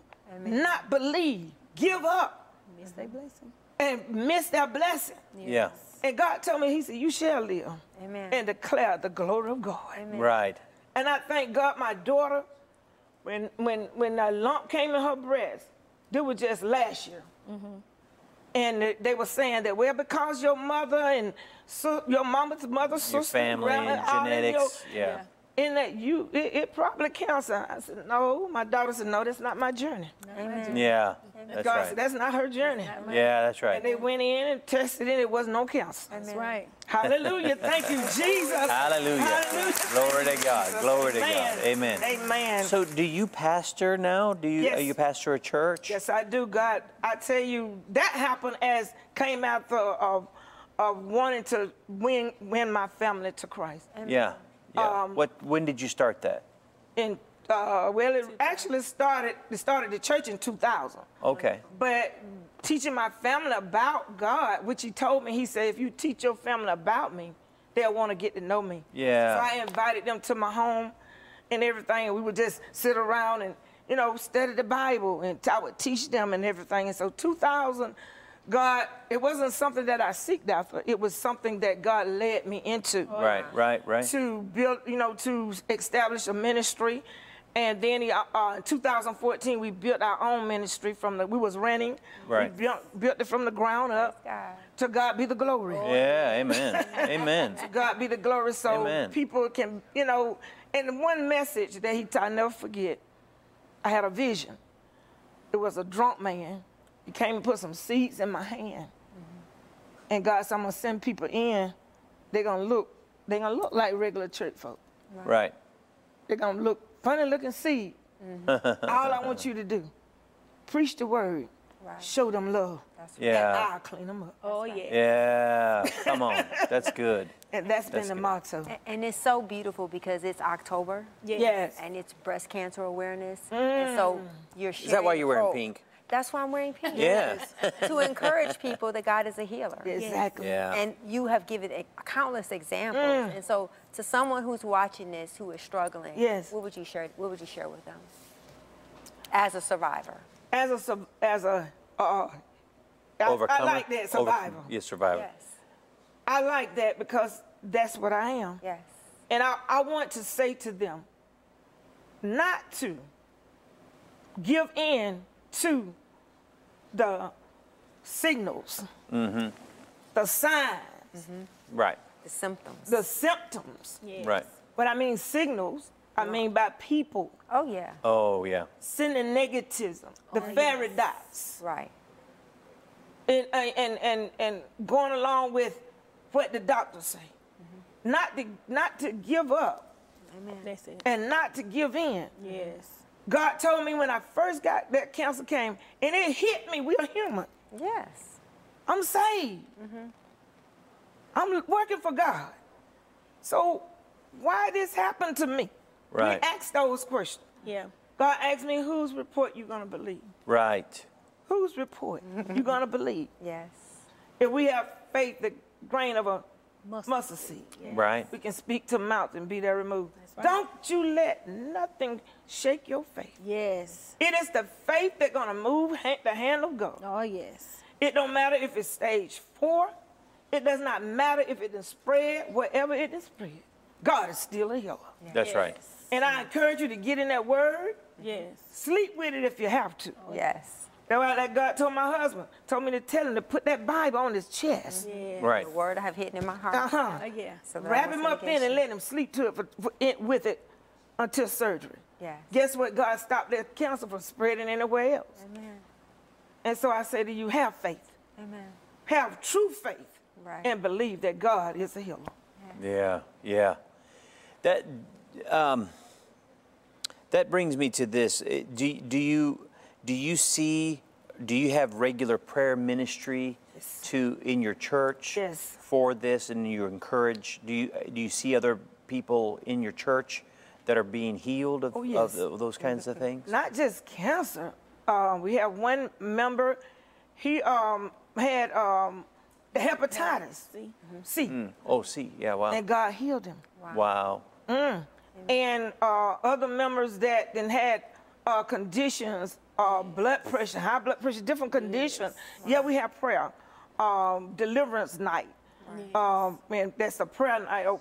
not believe, give up, Miss they blessing. and miss their blessing. Yeah. And God told me, He said, You shall live Amen. and declare the glory of God. Right. And I thank God, my daughter, when when when that lump came in her breast, it was just last year. Mm-hmm. And they- they were saying that, well, because your mother and so, your mama's mother's Your sister, family, grandma, all in your- genetics. Yeah. In that you, it, it probably counts. I said, no. My daughter said, no, that's not my journey. Amen. Mm-hmm. Yeah. That's God right. said, that's not her journey. Yeah, that's right. And they went in and tested it. It was no cancer. That's right. Hallelujah. Thank you, [laughs] Jesus. Hallelujah. Glory to God. Glory to God. Amen. Amen. So, do you pastor now? Do you? Yes. Are you pastor a church? Yes, I do. God, I tell you, that happened as came out of, of wanting to win win my family to Christ. Yeah. Yeah. Um, what? When did you start that? And uh, well, it actually started. It started the church in 2000. Okay. But teaching my family about God, which he told me, he said, if you teach your family about me, they'll want to get to know me. Yeah. So I invited them to my home and everything, and we would just sit around and, you know, study the Bible, and I would teach them and everything. And so 2000, God, it wasn't something that I seeked after. It was something that God led me into Right. Right. Right. to build, you know, to establish a ministry And then he, uh, uh, in 2014, we built our own ministry from the, we was renting. Right. We built, built it from the ground up. God. To God be the glory. Yeah, amen. [laughs] amen. To God be the glory. So Amen. people can, you know, and the one message that he taught, I never forget, I had a vision. It was a drunk man. He came and put some seeds in my hand. Mm-hmm. And God said, I'm gonna send people in. They're gonna look, they're gonna look like regular church folk. Right. They're gonna look funny looking seed. Mm-hmm. All I want you to do, preach the word, Right. show them love. And Yeah. I'll clean them up. Oh yeah. Yeah. Come on. That's good. [laughs] And that's been That's the good. motto. A- And it's so beautiful because it's October. Yes. And it's breast cancer awareness. And so mm. you're sharing Is that why you're wearing hope. pink? That's why I'm wearing pink. Yeah. [laughs] to encourage people that God is a healer. Exactly. Yeah. And you have given countless examples. And so, to someone who's watching this who is struggling, Yes. what would you share? What would you share with them as a survivor? As a as a uh, I, I like that Over- survivor. yeah, survivor. Yes. I like that because that's what I am. Yes. And I, I want to say to them not to give in to the signals, mm-hmm. the signs, mm-hmm. Right. The symptoms. the symptoms. Right. But I mean signals, I mean by people oh yeah. Oh, yeah. sending negativism, the oh, fairy dots. Right. and and and and going along with what the doctors say. Mm-hmm. Not to not to give up That's it. and not to give in. Yes. God told me when I first got that cancer came, and it hit me. We are human. Yes. I'm saved. Mm-hmm. I'm working for God. So why this happened to me? Right. We asked those questions. Yeah. God asked me, whose report you gonna believe? Right. Whose report you gonna believe? [laughs] Yes. If we have faith, the grain of a Mustard mustard seed. Right. We can speak to mouth and be there removed. right. Don't you let nothing shake your faith. Yes. It is the faith that's gonna move ha- the hand of God. Oh yes. It don't matter if it's stage four. It does not matter if it is spread, wherever it is spread. God is still a healer. That's right. And I encourage you to get in that word. Yes. Sleep with it if you have to. Yes. That's why that God told my husband, told me to tell him to put that Bible on his chest. Yeah. Right. The word I have hidden in my heart. Uh-huh. Oh yeah. So Wrap him sin up in and let him sleep to it for, for it, with it until surgery. Yeah. Guess what? God stopped that cancer from spreading anywhere else. Amen. And so I say to you, have faith. Amen. Have true faith. Right. And believe that God is a healer. Yeah, yeah. That um, that brings me to this. Do do you do you see do you have regular prayer ministry to in your church Yes. for this, and you encourage? Do you do you see other people in your church that are being healed of, Oh, of yes. the- those kinds of things? Not just cancer. Uh, we have one member, he um, had um, hepatitis See? C, Oh, see, yeah, wow, and God healed him. wow, Wow. and uh, other members that then had uh, conditions, uh, blood pressure, high blood pressure, different conditions. Yeah, we have prayer, um, deliverance night. Um, and that's a prayer night. Oh,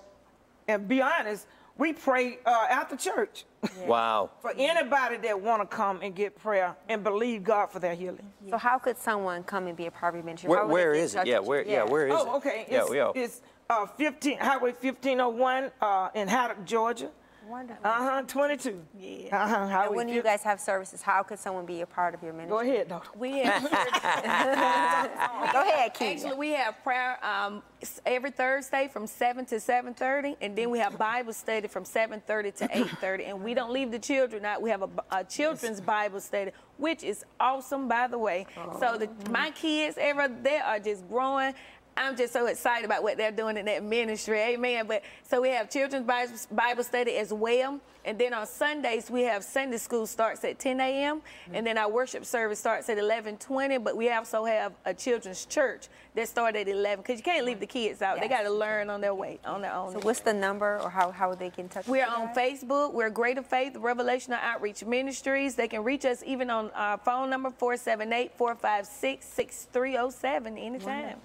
And be honest, we pray uh, after church [laughs] wow. for anybody that want to come and get prayer and believe God for their healing. So how could someone come and be a part of your ministry? Where, How where get it? Yeah, where? Yeah, where is it? Oh, okay. Yeah, It's, yeah. it's uh, 15 Highway 1501 uh, in Haddock, Georgia. Wonderful. Uh huh. 22. Yeah. Uh huh. And when do you guys have services? How could someone be a part of your ministry? Go ahead, daughter. We have [laughs] [laughs] Go ahead, Keith. actually we have prayer um, every Thursday from seven to seven thirty, and then we have Bible study from seven thirty to eight thirty. And we don't leave the children out. We have a children's Bible study, which is awesome, by the way. So the, my kids, ever they are just growing. I'm just so excited about what they're doing in that ministry. Amen. But so we have children's Bible, study as well. And then on Sundays, we have Sunday school starts at 10 a.m. And then our worship service starts at 11:20. But we also have a children's church that starts at 11 because you can't leave the kids out. They got to learn on their way, on their own. So what's the number or how, how they can in touch We're on guys? Facebook. We're Greater Faith Revelational Outreach Ministries. They can reach us even on our phone number 478 456 6307 anytime.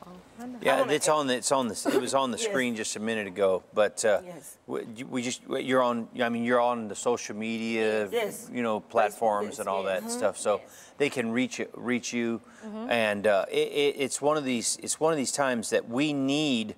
Yeah, it's on the, it's on the, it was on the [laughs] Yes. screen just a minute ago, but uh, Yes. we we just, you're on, I mean, you're on the social media, Yes. you know, platforms yes, and all yes. that stuff, so they can reach you- reach you. Mm-hmm. And uh, it, it, it's one of these it's one of these times that we need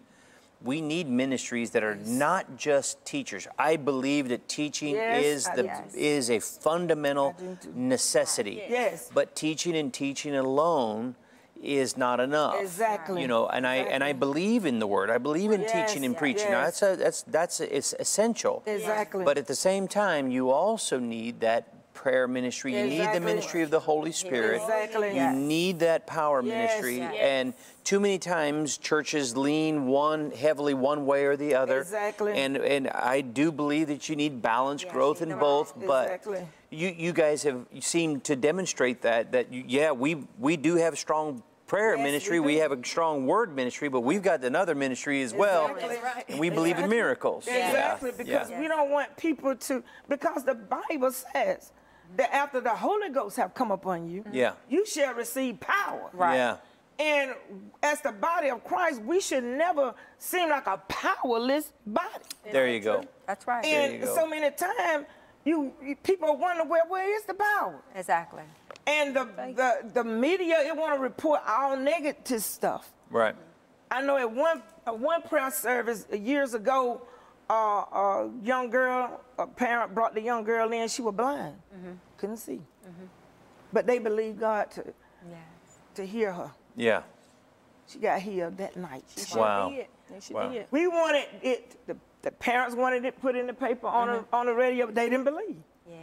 we need ministries that are not just teachers. I believe that teaching Yes, is the do is a fundamental I do necessity. Yes. But teaching and teaching alone is not enough. Exactly. You know, and I and I believe in the word. I believe in Yes, teaching and preaching. Now, that's a, that's that's it's essential. Exactly. But at the same time, you also need that prayer ministry. You need the ministry of the Holy Spirit. Exactly. You Yes. need that power Yes. ministry. Yes. And too many times churches lean one heavily one way or the other. Exactly. And and I do believe that you need balanced growth in both. But Exactly. You you guys have seemed to demonstrate that that you, yeah we we do have strong prayer Yes, ministry we, do. have a strong word ministry but we've got another ministry as well Exactly. That's right. and we believe in miracles Exactly, Yeah, because yeah. we don't want people to, because the Bible says that after the Holy Ghost have come upon you, mm-hmm. Yeah. you shall receive power. right yeah And as the body of Christ, we should never seem like a powerless body. there you go That's right. There you And go. so many times, you, you people wonder where where is the power? Exactly. And the the, the media it want to report all negative stuff. right I know at one at one prayer service years ago, uh, a young girl, a parent brought the young girl in. She was blind, mm-hmm. couldn't see, mm-hmm. but they believed God to Yes. to hear her. yeah She got healed that night. wow Did. And she Wow. did. We wanted it. The, the parents wanted it put in the paper on the uh-huh. on the radio, but they didn't believe. Yeah.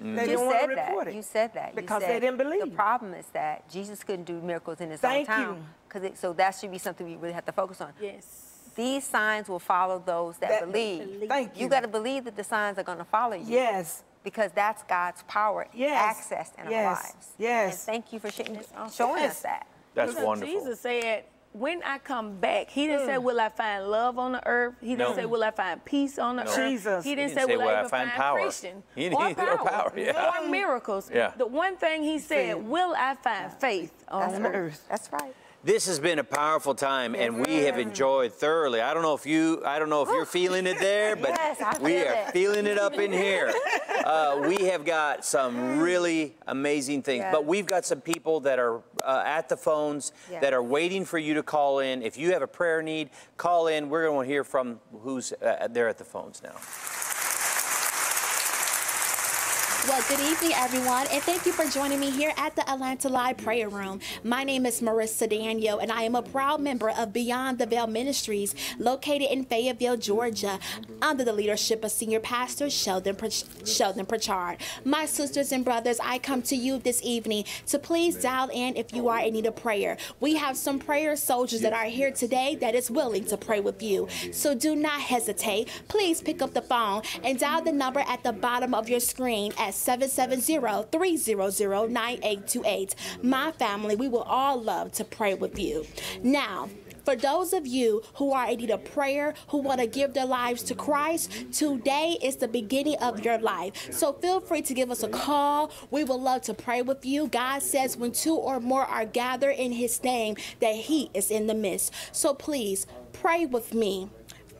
They You didn't want to said report that. it You said that. Because said they didn't believe. The problem is that Jesus couldn't do miracles in his Thank own you. town. 'Cause it, so that should be something we really have to focus on. Yes. These signs will follow those that, That believe. believe. Thank you. You got to believe that the signs are going to follow you. Yes. Because that's God's power Yes. accessed in our lives. Yes. And thank you for sh- showing Yes. us that. that's Because wonderful Jesus said, when I come back, he didn't say, mm. will I find love on the earth? He didn't No. say, will I find peace on the No. earth? Jesus. He didn't, He didn't say, will will I I find find, power? Christian He didn't- or power, power, yeah. or miracles. Yeah. The one thing he said, will I find faith on On the the earth? earth. That's right. This has been a powerful time, and we have enjoyed thoroughly. I don't know if you, I don't know if you're feeling it there, but [laughs] Yes, we are it. feeling it up in here. [laughs] Uh, we have got some really amazing things, Yes. but we've got some people that are uh, at the phones Yes. that are waiting for you to call in. If you have a prayer need, call in. We're going to hear from who's uh, there at the phones now. Well, good evening, everyone, and thank you for joining me here at the Atlanta Live Prayer Room. My name is Marissa Daniel, and I am a proud member of Beyond the Veil Ministries, located in Fayetteville, Georgia, under the leadership of Senior Pastor Sheldon, Sheldon Pritchard. My sisters and brothers, I come to you this evening to please dial in if you are in need of prayer. We have some prayer soldiers that are here today that is willing to pray with you. So do not hesitate. Please pick up the phone and dial the number at the bottom of your screen at 770-300-9828. My family, we will all love to pray with you. Now, for those of you who are in need of prayer, who want to give their lives to Christ, today is the beginning of your life. So feel free to give us a call. We would love to pray with you. God says when two or more are gathered in his name, that he is in the midst. So please pray with me.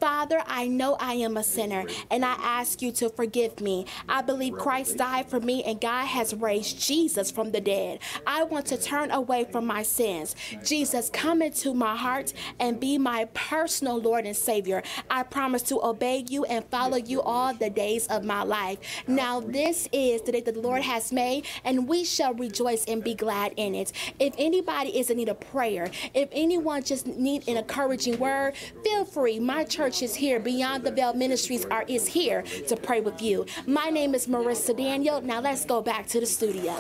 Father, I know I am a sinner and I ask you to forgive me. I believe Christ died for me and God has raised Jesus from the dead. I want to turn away from my sins. Jesus, come into my heart and be my personal Lord and Savior. I promise to obey you and follow you all the days of my life. Now, this is the day that the Lord has made and we shall rejoice and be glad in it. If anybody is in need of prayer, if anyone just need an encouraging word, feel free. My church is here. Beyond the Veil Ministries are is here to pray with you. My name is Marissa Daniel. Now let's go back to the studio.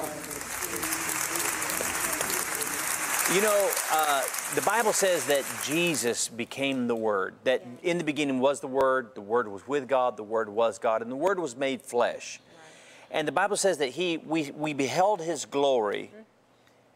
You know, uh, the Bible says that Jesus became the Word, that in the beginning was the Word, the Word was with God, the Word was God, and the Word was made flesh. And the Bible says that he, we, we beheld His glory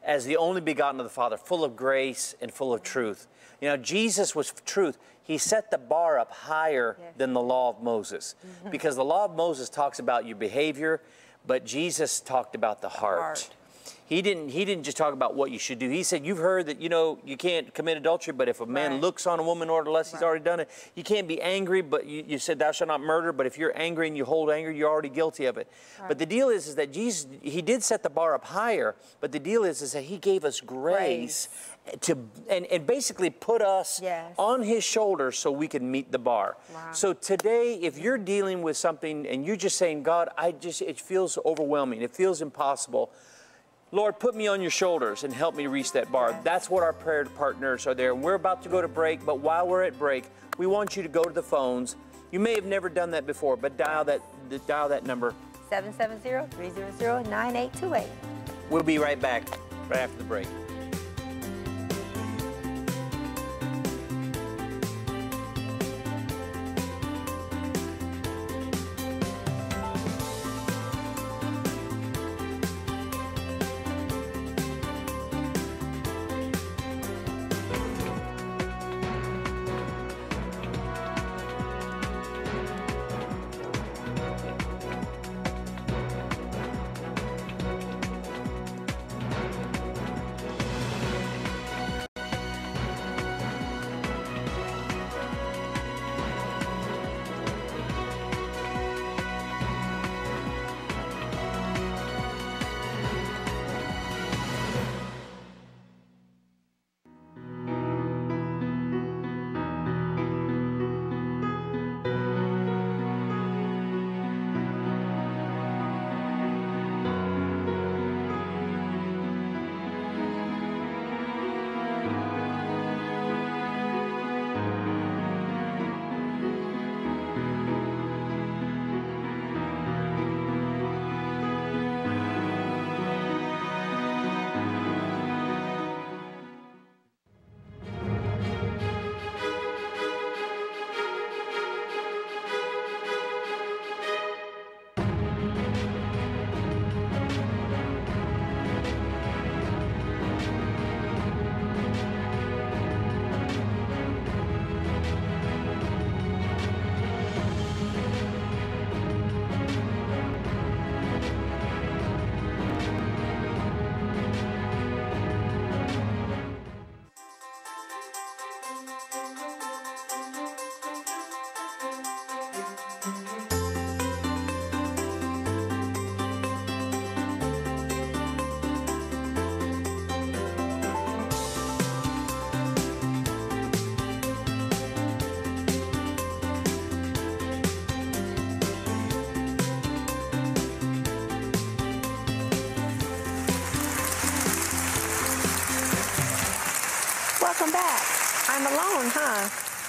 as the only begotten of the Father, full of grace and full of truth. You know, Jesus was truth. He set the bar up higher than the law of Moses mm-hmm. because the law of Moses talks about your behavior, but Jesus talked about the heart. Heart. he didn't he didn't just talk about what you should do. He said, "You've heard that you know you can't commit adultery, but if a man Right. looks on a woman or less, he's already done it. You can't be angry, but you, you said thou shalt not murder. But if you're angry and you hold anger, you're already guilty of it. But the deal is, is that Jesus he did set the bar up higher. But the deal is, is that he gave us grace. To and, and basically put us Yes. on his shoulders so we can meet the bar. Wow. So today, if you're dealing with something and you're just saying, God, I just it feels overwhelming, it feels impossible. Lord, put me on your shoulders and help me reach that bar. That's what our prayer partners are there. And we're about to go to break, but while we're at break, we want you to go to the phones. You may have never done that before, but dial that dial that number. 770-300-9828. We'll be right back right after the break.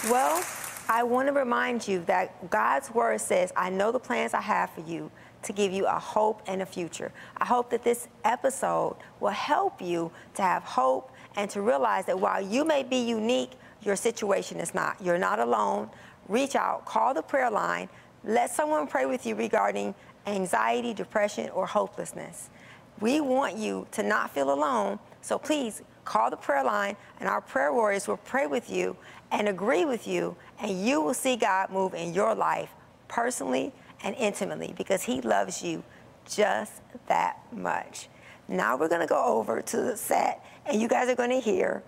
Well, I want to remind you that God's word says, I know the plans I have for you to give you a hope and a future. I hope that this episode will help you to have hope and to realize that while you may be unique, your situation is not. You're not alone. Reach out, call the prayer line, let someone pray with you regarding anxiety, depression, or hopelessness. We want you to not feel alone, so please call the prayer line, and our prayer warriors will pray with you and agree with you, and you will see God move in your life personally and intimately because He loves you just that much. Now we're going to go over to the set, and you guys are going to hear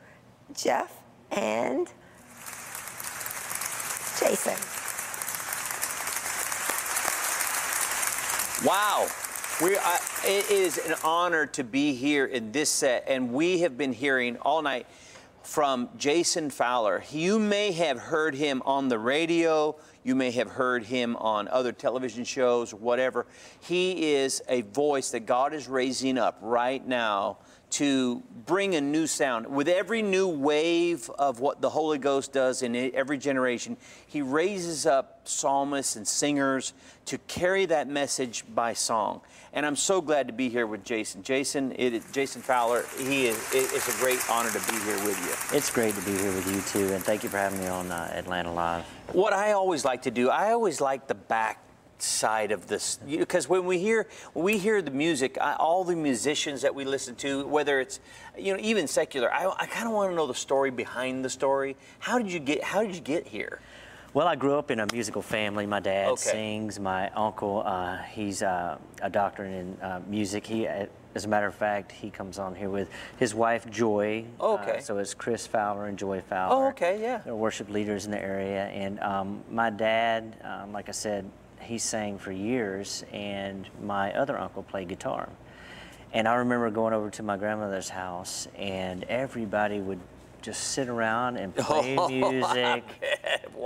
Jeff and Jason. Wow. We, I, it is an honor to be here in this set, and we have been hearing all night from Jason Fowler. You may have heard him on the radio, you may have heard him on other television shows, whatever. He is a voice that God is raising up right now to bring a new sound. With every new wave of what the Holy Ghost does in every generation, He raises up psalmists and singers to carry that message by song. And I'm so glad to be here with Jason. Jason, it is, Jason Fowler, he is, it, it's a great honor to be here with you. It's great to be here with you too, and thank you for having me on uh, Atlanta Live. What I always like to do, I always like the back side of this because when we hear when we hear the music I, all the musicians that we listen to whether it's you know even secular i, I kind of want to know the story behind the story how did you get how did you get here Well, I grew up in a musical family. My dad Okay. sings. My uncle, uh, he's uh, a doctor in uh, music. He uh, as a matter of fact, he comes on here with his wife Joy. Oh, Uh, okay. so it's Chris Fowler and Joy Fowler. Oh, okay, yeah. They're worship leaders in the area, and um, my dad, um, like I said, he sang for years, and my other uncle played guitar. And I remember going over to my grandmother's house, and everybody would just sit around and [laughs] oh, play [laughs] music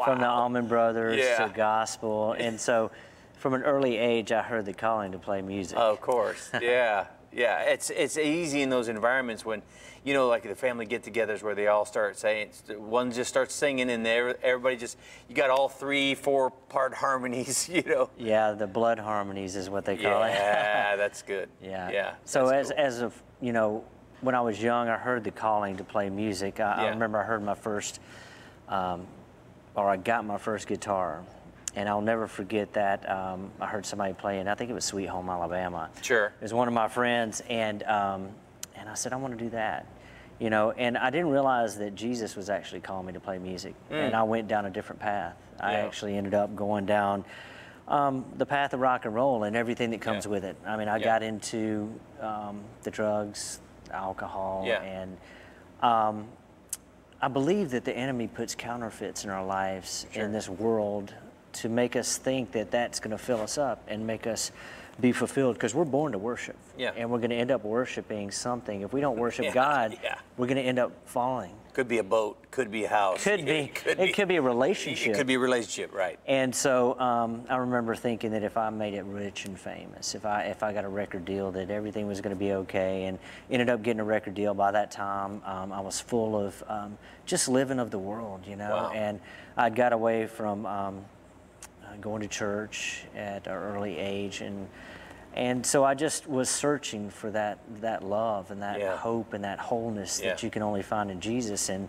from the Allman Brothers Yeah. to gospel. And so from an early age, I heard the calling to play music. Of course, [laughs] yeah, yeah. It's it's easy in those environments when, you know, like the family get-togethers where they all start saying, one just starts singing, and there everybody just you got all three, four part harmonies, [laughs] you know. Yeah, the blood harmonies is what they call it. Yeah, [laughs] that's good. Yeah. yeah. So as cool. as of you know, when I was young, I heard the calling to play music. I, I remember I heard my first, um, or I got my first guitar, and I'll never forget that. Um, I heard somebody playing. I think it was Sweet Home Alabama. Sure. It was one of my friends, and um, and I said I want to do that. You know, and I didn't realize that Jesus was actually calling me to play music, and I went down a different path. I Mm. Actually ended up going down um, the path of rock and roll and everything that comes Yeah. with it. I mean, I Yeah. got into um, the drugs, alcohol, Yeah. and um, I believe that the enemy puts counterfeits in our lives in this world to make us think that that's going to fill us up and make us be fulfilled because we're born to worship. Yeah. And we're going to end up worshiping something. If we don't [laughs] worship Yeah, God, [laughs] yeah. we're going to end up falling. could be a boat, could be a house, Could be. [laughs] It could be a relationship. It could be a relationship, right? And so um, I remember thinking that if I made it rich and famous, if I if I got a record deal, that everything was going to be okay. And ended up getting a record deal. By that time, um, I was full of um, just living of the world, you know. Wow. And I'd got away from um, going to church at an early age, and and so I just was searching for that that love and that Yeah. hope and that wholeness Yeah. that you can only find in Jesus. And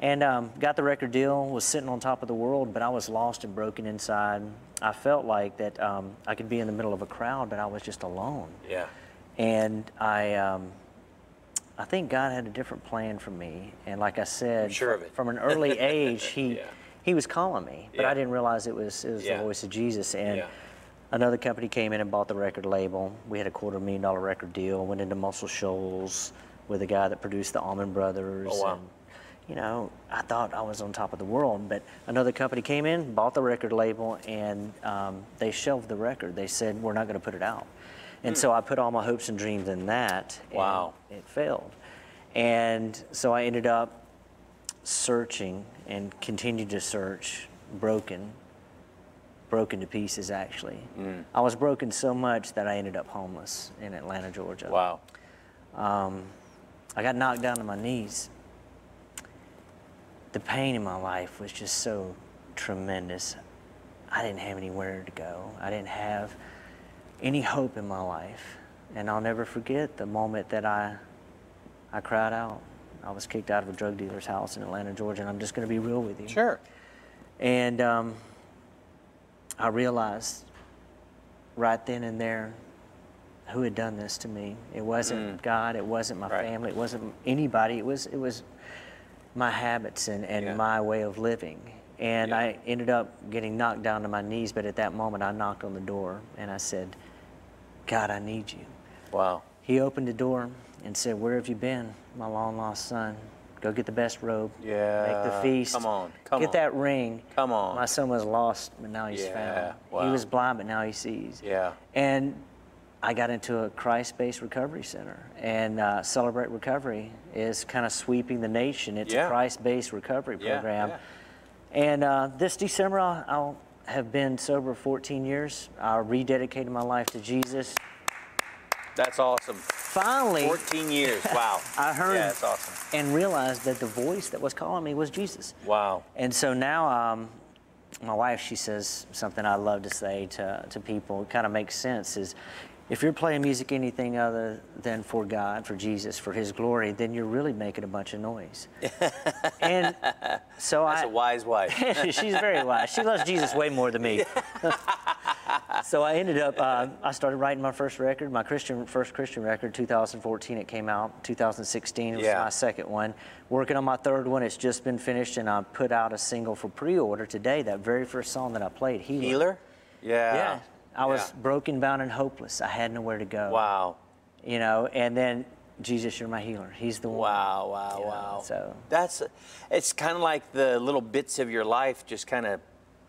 and um, got the record deal, was sitting on top of the world, but I was lost and broken inside. I felt like that um, I could be in the middle of a crowd, but I was just alone. Yeah. And I, um, I think God had a different plan for me. And like I said, sure fr- of it. from an early age, [laughs] He Yeah. He was calling me, but Yeah. I didn't realize it was it was Yeah. the voice of Jesus. And Yeah. another company came in and bought the record label. We had a quarter million dollar record deal. Went into Muscle Shoals with a guy that produced the Allman Brothers. Oh, wow. And, you know, I thought I was on top of the world, but another company came in, bought the record label, and um, they shelved the record. They said, We're not going to put it out. And so I put all my hopes and dreams in that. and. Wow. It failed. And so I ended up searching and continued to search, broken, broken to pieces actually. Hmm. I was broken so much that I ended up homeless in Atlanta, Georgia. Wow. I got knocked down to my knees. The pain in my life was just so tremendous. I didn't have anywhere to go. I didn't have any hope in my life. And I'll never forget the moment that I I cried out. I was kicked out of a drug dealer's house in Atlanta, Georgia, and I'm just going to be real with you. Sure. And um, I realized right then and there who had done this to me. It wasn't God. It wasn't my Mm. Right. family. It wasn't anybody. It was it was my habits and, and Yeah. my way of living. And Yeah. I ended up getting knocked down to my knees. But at that moment, I knocked on the door and I said, "God, I need you." Wow. He opened the door and said, Where have you been, my long lost son? Go get the best robe. Yeah. Make the feast. come on, come Get on. that ring. Come on. My son was lost, but now he's Yeah, found. He was blind, but now he sees. Yeah. And I got into a Christ based recovery center. And uh, Celebrate Recovery is kind of sweeping the nation. It's Yeah. a Christ based recovery Yeah, program. yeah. And uh, this December, I'll, I'll have been sober 14 years. I rededicated my life to Jesus. That's awesome. Finally, 14 years. [laughs] Wow. I heard Yeah, that's awesome. and realized that the voice that was calling me was Jesus. Wow. And so now, um, my wife, she says something I love to say to, to people. It kind of makes sense. Is if you're playing music anything other than for God, for Jesus, for His glory, then you're really making a bunch of noise. [laughs] and so That's I, a wise wife. [laughs] she's very wise. She loves Jesus way more than me. So I ended up, uh, I started writing my first record, my Christian first Christian record, 2014. It came out. 2016 was Yeah. my second one. Working on my third one. It's just been finished, and I put out a single for pre-order today. That very first song that I played, Healer. Healer? Yeah. Yeah. I was Yeah. broken, bound, and hopeless. I had nowhere to go. Wow. You know, and then Jesus, you're my healer. He's the one. Wow, wow, you know, wow. So That's it's kind of like the little bits of your life just kind of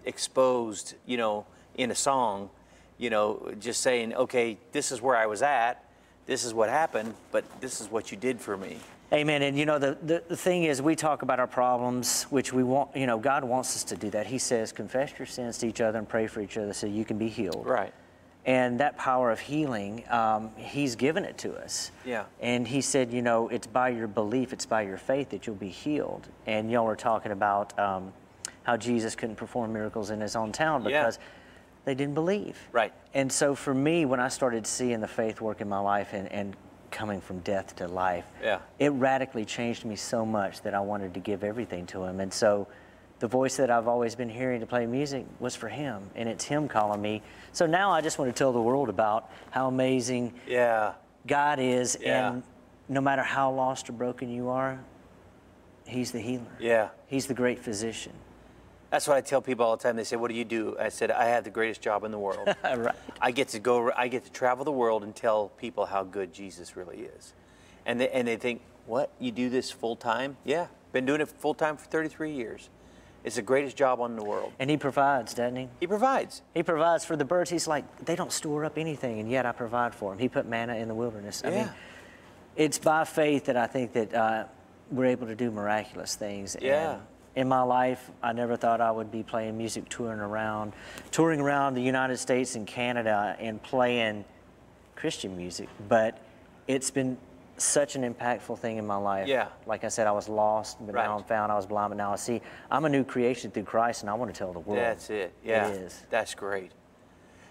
exposed, you know, in a song, you know, just saying, okay, this is where I was at, this is what happened, but this is what you did for me. Amen. And you know, the, the, the thing is, we talk about our problems, which we want, you know, God wants us to do that. He says, confess your sins to each other and pray for each other so you can be healed. Right. And that power of healing, um, He's given it to us. Yeah. And He said, you know, it's by your belief, it's by your faith that you'll be healed. And y'all were talking about um, how Jesus couldn't perform miracles in His own town Yeah. They didn't believe. Right. And so for me, when I started seeing the faith work in my life and, and coming from death to life, Yeah. it radically changed me so much that I wanted to give everything to him. And so the voice that I've always been hearing to play music was for him, and it's him calling me. So now I just want to tell the world about how amazing Yeah. God is, Yeah. and no matter how lost or broken you are, he's the healer. Yeah. He's the great physician. That's what I tell people all the time. They say, "What do you do?" I said, "I have the greatest job in the world. [laughs] right. I get to go. I get to travel the world and tell people how good Jesus really is." And they, and they think, "What? You do this full time?" Yeah, been doing it full time for 33 years. It's the greatest job in the world. And he provides, doesn't he? He provides. He provides for the birds. He's like, they don't store up anything, and yet I provide for them. He put manna in the wilderness. I mean, it's by faith that I think that uh, we're able to do miraculous things. Yeah. And in my life, I never thought I would be playing music, touring around, touring around the United States and Canada, and playing Christian music. But it's been such an impactful thing in my life. Yeah. Like I said, I was lost, but now I'm found. I was blind, but now I see. I'm a new creation through Christ, and I want to tell the world. That's it. Yeah, It is. That's great.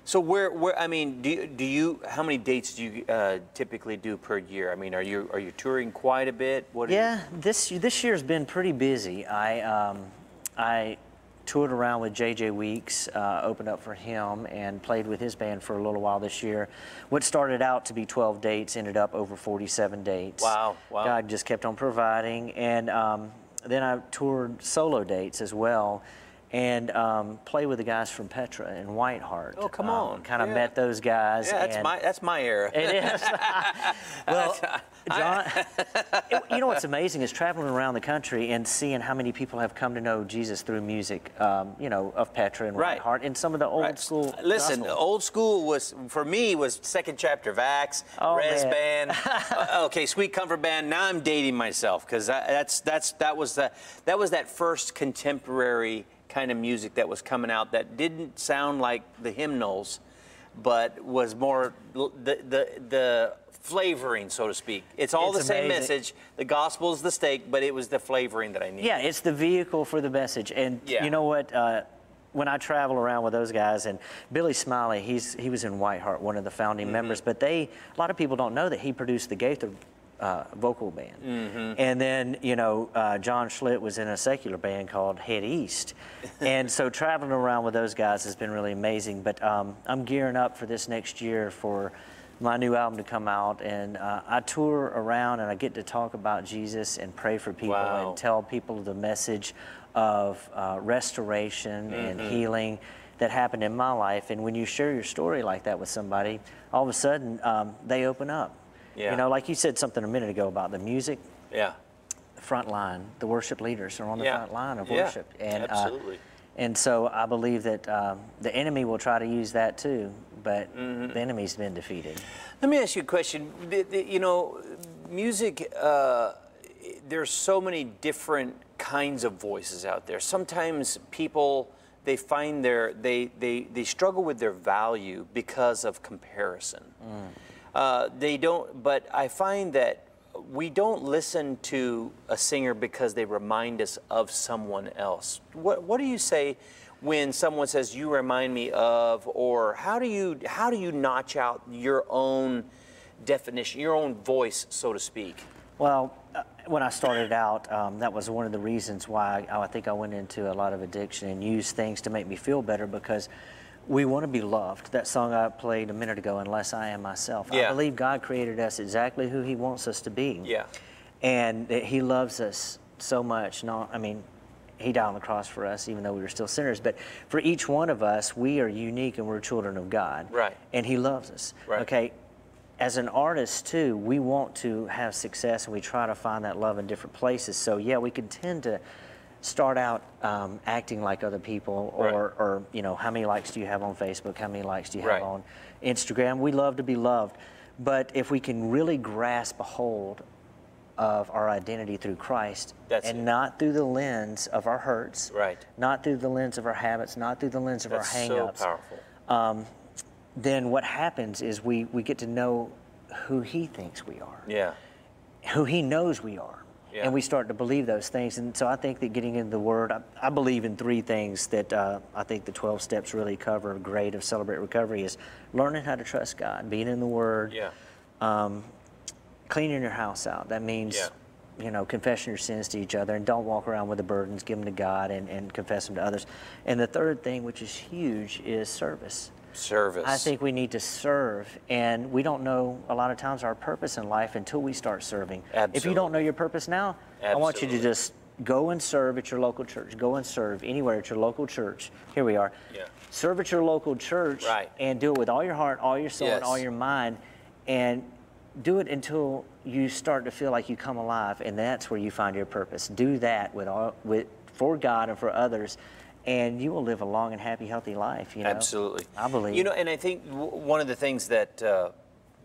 So where, where? I mean, do you, do you? How many dates do you uh, typically do per year? I mean, are you are you touring quite a bit? What? are you- Yeah, this this year's been pretty busy. I um, I toured around with JJ Weeks, uh, opened up for him, and played with his band for a little while this year. What started out to be 12 dates ended up over 47 dates. Wow, wow. God just kept on providing, and um, then I toured solo dates as well. And um, play with the guys from Petra and Whiteheart. Oh, come Um, on. Kind of Yeah. met those guys. Yeah, that's my that's my era. it is. [laughs] well, [laughs] John, it- [laughs] you know what's amazing is traveling around the country and seeing how many people have come to know Jesus through music, um, you know, of Petra and Right. Whiteheart and some of the old Right. school. Listen, gospel. old school was for me was second chapter of Acts, Oh, Rez man. Band. uh, okay, Sweet Comfort Band. Now I'm dating myself because that, that's that's that was the that was that first contemporary kind of music that was coming out that didn't sound like the hymnals, but was more the the the flavoring, so to speak. It's all It's the same amazing. message. The gospel is the steak, but it was the flavoring that I needed. Yeah, it's the vehicle for the message. And Yeah. you know what? Uh, when I travel around with those guys, and Billy Smiley, he's he was in Whiteheart, one of the founding Mm-hmm. members. But they, a lot of people don't know that he produced the Gaither uh, vocal band. Mm-hmm. And then you know uh, John Schlitt was in a secular band called Head East. [laughs] and so traveling around with those guys has been really amazing. But um, I'm gearing up for this next year for my new album to come out, and uh, I tour around and I get to talk about Jesus and pray for people Wow. and tell people the message of uh, restoration and Mm-hmm. healing that happened in my life. And when you share your story like that with somebody, all of a sudden um, they open up. Yeah. You know, like you said something a minute ago about the music Yeah. front line, the worship leaders are on the Yeah. front line of Yeah, worship. And, uh, absolutely. and so I believe that um, the enemy will try to use that too, but Mm-hmm. the enemy's been defeated. Let me ask you a question. The- the- You know, music, uh, there's so many different kinds of voices out there. Sometimes people, they find their, they, they, they struggle with their value because of comparison. Uh, they don't, but I find that we don't listen to a singer because they remind us of someone else. What, what do you say when someone says you remind me of, or how do you how do you notch out your own definition, your own voice, so to speak? Well, uh, when I started out, um, that was one of the reasons why I, I think I went into a lot of addiction and used things to make me feel better because we want to be loved. That song I played a minute ago, Unless I Am Myself. I believe God created us exactly who He wants us to be. Yeah. And that He loves us so much. Not, I mean, He died on the cross for us, even though we were still sinners. But for each one of us, we are unique and we're children of God. Right. And He loves us. Right. Okay as an artist too, we want to have success and we try to find that love in different places. So yeah, we can tend to start out um, acting like other people or, Right. or, you know, how many likes do you have on Facebook? How many likes do you have Right. on Instagram? We love to be loved. But if we can really grasp a hold of our identity through Christ That's and it. not through the lens of our hurts, Right. not through the lens of our habits, not through the lens of That's our so hangups, powerful. then what happens is we, we get to know who He thinks we are Yeah. who he knows we are. Yeah. And we start to believe those things. And so I think that getting into the Word, I, I believe in three things that uh, I think the 12 steps really cover great of Celebrate Recovery is learning how to trust God, being in the Word, Yeah. cleaning your house out. That means, Yeah. you know, confessing your sins to each other and don't walk around with the burdens, give them to God and, and confess them to others. And the third thing, which is huge, is service. Service. I think we need to serve, and we don't know a lot of times our purpose in life until we start serving. If you don't know your purpose now, I want you to just go and serve at your local church. Go and serve anywhere at your local church. Here we are. Yeah. Serve at your local church Right. and do it with all your heart, all your soul, and all your mind, and do it until you start to feel like you come alive, and that's where you find your purpose. Do that with all with for God and for others. And you will live a long and happy, healthy life. You know? Absolutely. I believe. You know, and I think w- one of the things that uh,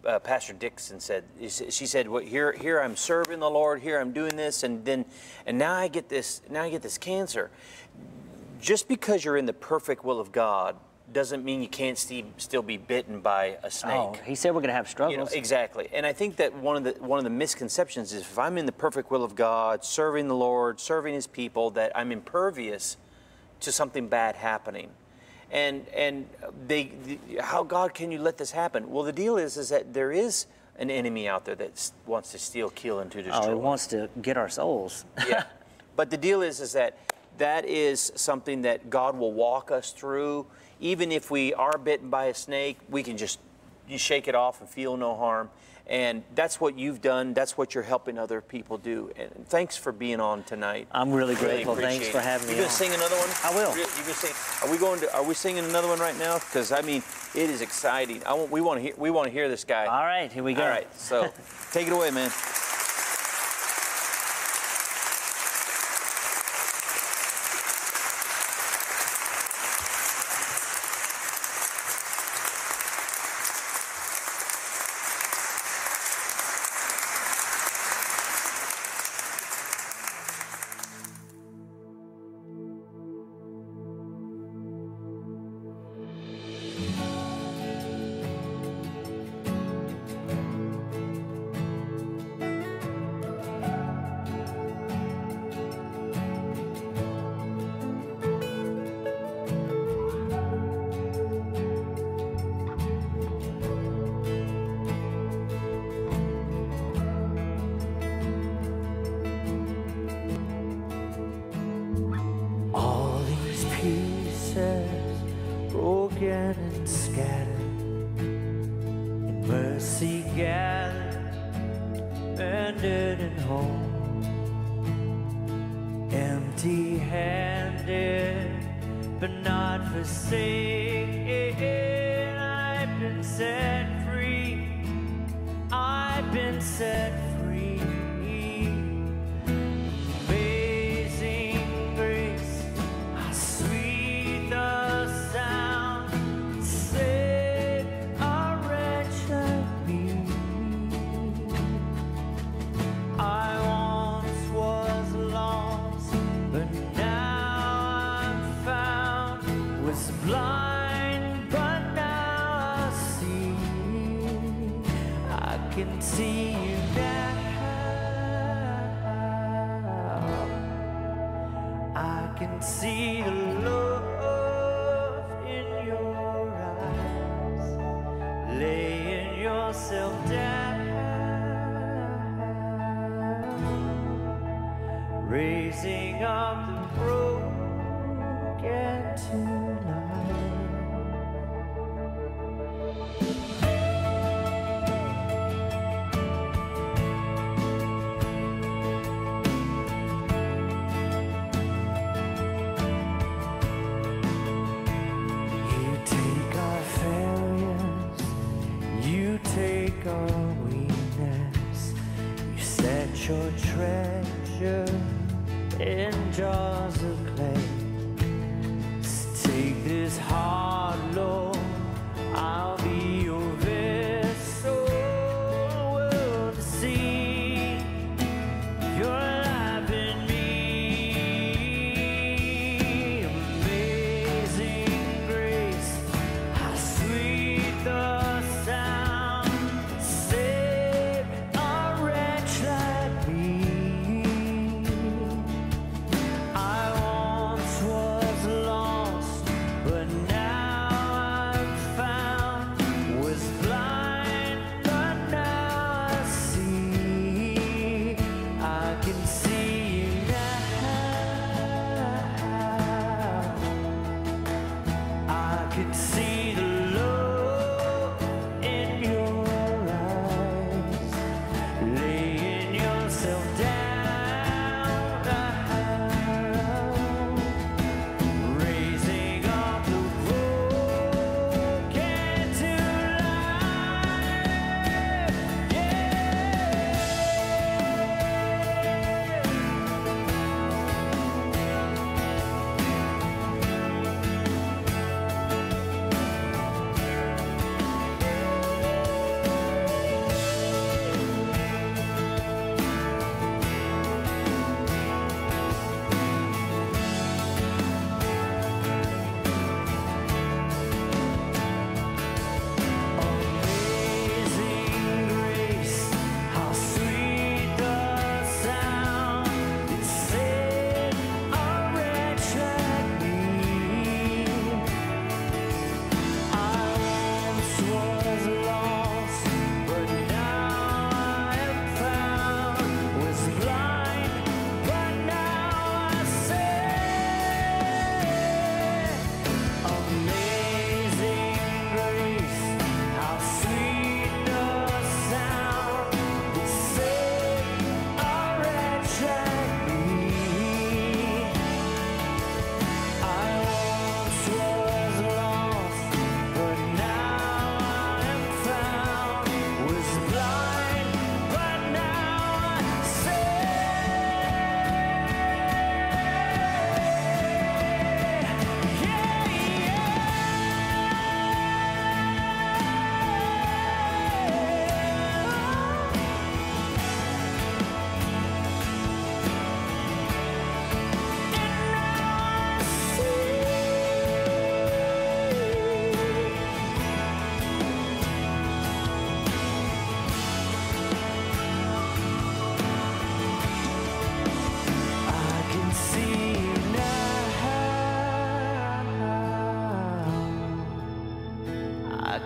uh, Pastor Dickson said, she said, well, "Here, here I'm serving the Lord. Here I'm doing this, and then, and now I get this. Now I get this cancer. Just because you're in the perfect will of God doesn't mean you can't sti- still be bitten by a snake." Oh, he said we're going to have You struggles. know, exactly. And I think that one of the one of the misconceptions is if I'm in the perfect will of God, serving the Lord, serving His people, that I'm impervious to something bad happening. And and they, the, how God can you let this happen? Well, the deal is is that there is an enemy out there that wants to steal, kill, and to destroy. oh, he wants to get our souls. [laughs] yeah. But the deal is, is that that is something that God will walk us through. Even if we are bitten by a snake, we can just you shake it off and feel no harm. And that's what you've done. That's what you're helping other people do. And thanks for being on tonight. I'm really grateful. appreciate Thanks for it. having me You gonna on. sing another one? I will. You you gonna sing? Are we going to? Are we singing another one right now? Because I mean, it is exciting. I want. We want to hear. We want to hear this guy. All right, here we go. All right. So, take it away, man.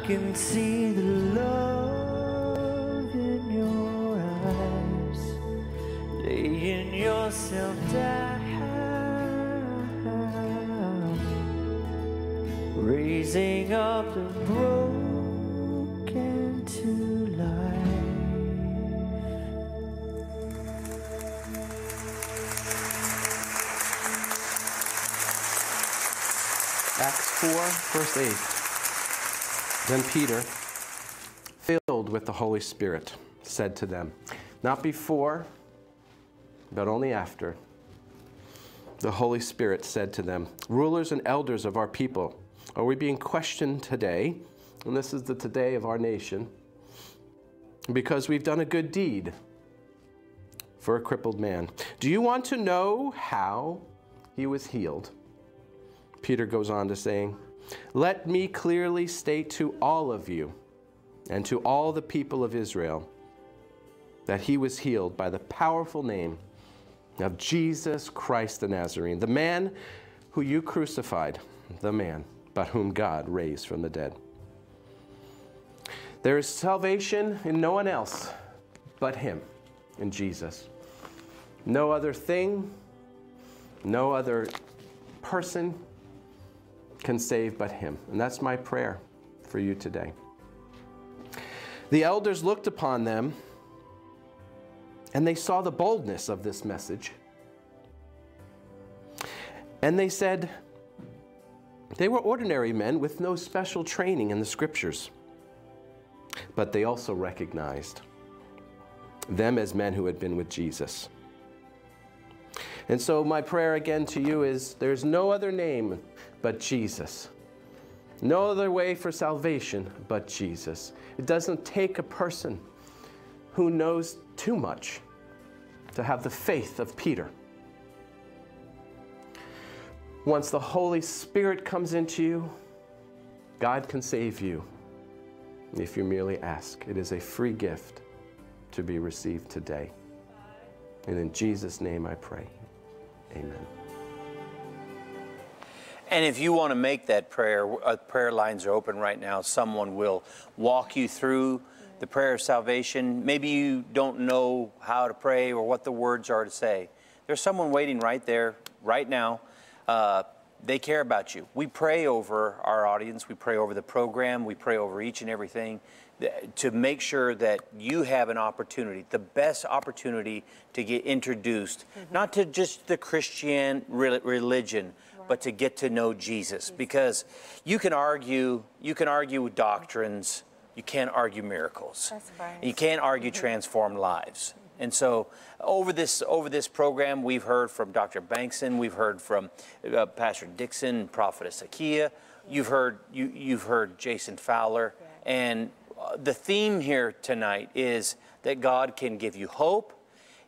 Can see the love in your eyes, laying yourself down, raising up the broken to life. Acts 4, verse 8. Then Peter, filled with the Holy Spirit, said to them, Not before, but only after. The Holy Spirit said to them, Rulers and elders of our people, are we being questioned today? And this is the today of our nation. Because we've done a good deed for a crippled man. Do you want to know how he was healed? Peter goes on to saying, Let me clearly state to all of you and to all the people of Israel that he was healed by the powerful name of Jesus Christ the Nazarene, the man who you crucified, the man, but whom God raised from the dead. There is salvation in no one else but him, in Jesus. No other thing, no other person can save but him. And that's my prayer for you today. The elders looked upon them and they saw the boldness of this message. And they said, they were ordinary men with no special training in the scriptures. But they also recognized them as men who had been with Jesus. And so, my prayer again to you is there's no other name but Jesus. No other way for salvation but Jesus. It doesn't take a person who knows too much to have the faith of Peter. Once the Holy Spirit comes into you, God can save you if you merely ask. It is a free gift to be received today. And in Jesus' name I pray. Amen. And if you want to make that prayer, uh, prayer lines are open right now. Someone will walk you through the prayer of salvation. Maybe you don't know how to pray or what the words are to say. There's someone waiting right there, right now. Uh, they care about you. We pray over our audience. We pray over the program. We pray over each and everything to make sure that you have an opportunity, the best opportunity to get introduced, not to just the Christian religion, but to get to know Jesus. Because you can argue, you can argue doctrines, you can't argue miracles. Right. You can't argue transformed lives. And so, over this over this program, we've heard from Dr. Bengtson, we've heard from uh, Pastor Dickson, Prophetess Akia. You've heard you you've heard Jason Fowler, and uh, the theme here tonight is that God can give you hope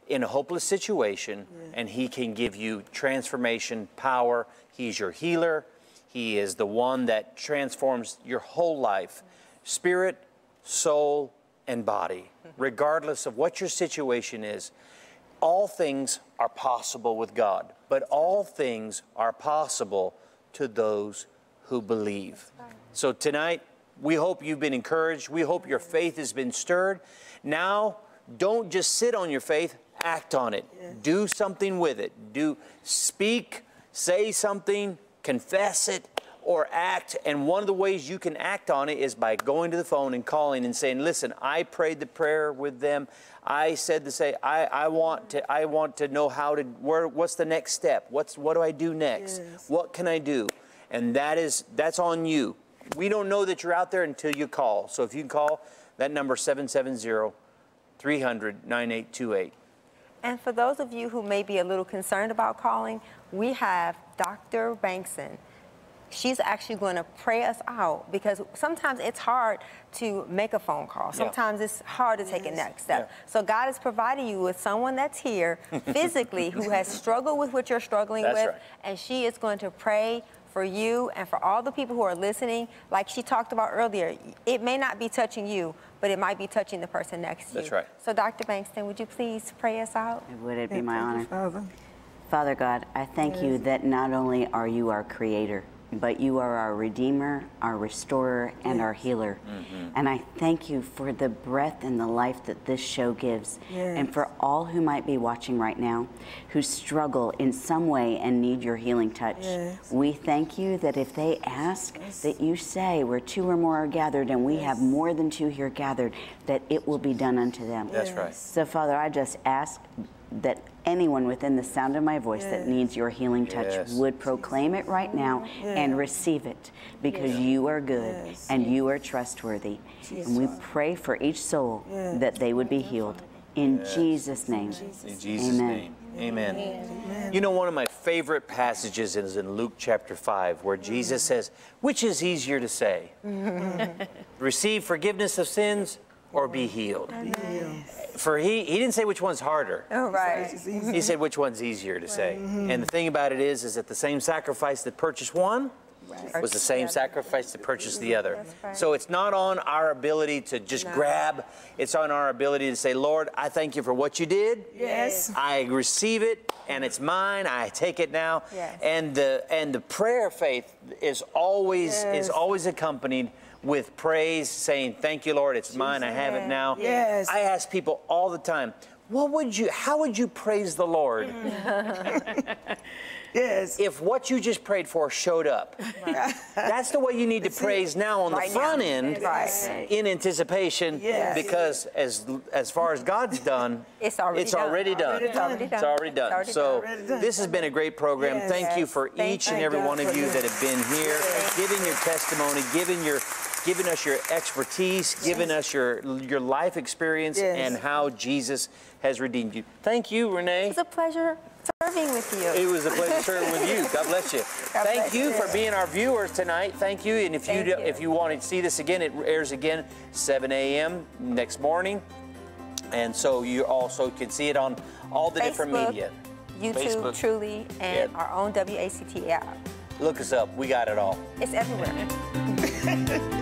in a hopeless situation, and He can give you transformation, power. He's your healer. He is the one that transforms your whole life, spirit, soul, and body, [laughs] regardless of what your situation is. All things are possible with God, but all things are possible to those who believe. So tonight, we hope you've been encouraged. We hope your faith has been stirred. Now, don't just sit on your faith, act on it. Do something with it. Do speak, say something, confess it, or act. And one of the ways you can act on it is by going to the phone and calling and saying, "Listen, I prayed the prayer with them. I said to say, I, I want to I want to know how to where what's the next step? What's what do I do next? What can I do?" And that is that's on you. We don't know that you're out there until you call. So if you can call that number 770 300 9828. And for those of you who may be a little concerned about calling, we have Dr. Bengtson. She's actually going to pray us out because sometimes it's hard to make a phone call. Sometimes it's hard to take a next step. Yeah. So God is providing you with someone that's here [laughs] physically who has struggled with what you're struggling That's with, right. and she is going to pray for you and for all the people who are listening. Like she talked about earlier, it may not be touching you, but it might be touching the person next to you. That's right. So Dr. Bengtson, would you please pray us out? Would it be my honor? Father. Father God, I thank you that not only are you our creator, but you are our redeemer, our restorer, and our healer. Mm-hmm. And I thank you for the breath and the life that this show gives. And for all who might be watching right now who struggle in some way and need your healing touch. Yes. We thank you that if they ask, that you say, where two or more are gathered, and we have more than two here gathered, that it will be done unto them. That's right. So, Father, I just ask that anyone within the sound of my voice that needs your healing touch Yes. would proclaim it right now and receive it because you are good and you are trustworthy. And we pray for each soul that they would be healed. In Jesus' name. In Jesus' Amen. name. Amen. You know, one of my favorite passages is in Luke chapter 5, where Jesus says, Which is easier to say? [laughs] Receive forgiveness of sins or be healed? For he, he didn't say which one's harder. Oh, right. He said which one's easier to say. And the thing about it is, is that the same sacrifice that purchased one was the same sacrifice that purchased the other. right. So it's not on our ability to just grab. It's on our ability to say, Lord, I thank you for what you did. Yes. I receive it and it's mine. I take it now. Yes. And the and the prayer faith is always is always accompanied with praise, saying, Thank you, Lord, it's mine, I have it now. Yes. I ask people all the time, what would you how would you praise the Lord mm. [laughs] Yes. if what you just prayed for showed up? [laughs] That's the way you need to praise now on Right the now. front end Right. in anticipation Yes. because as as far as God's done, [laughs] It's already it's done. already done. It's already done. already. It's already so done. Already done. this has been a great program. Yes. Thank you for Thank each and every Thank one of you that. that have been here, giving your testimony, giving your giving us your expertise, giving us your your life experience Yes. and how Jesus has redeemed you. Thank you, Renee. It's a pleasure serving with you. It was a pleasure serving with you. God bless you. [laughs] God Thank bless you you. for being our viewers tonight. Thank you. And if you, Thank do, you. if you want to see this again, it airs again 7 a.m. next morning. And so you also can see it on all the different Facebook, media. YouTube, Facebook. Truly, and Yeah. our own WACT app. Look us up. We got it all. It's everywhere. [laughs]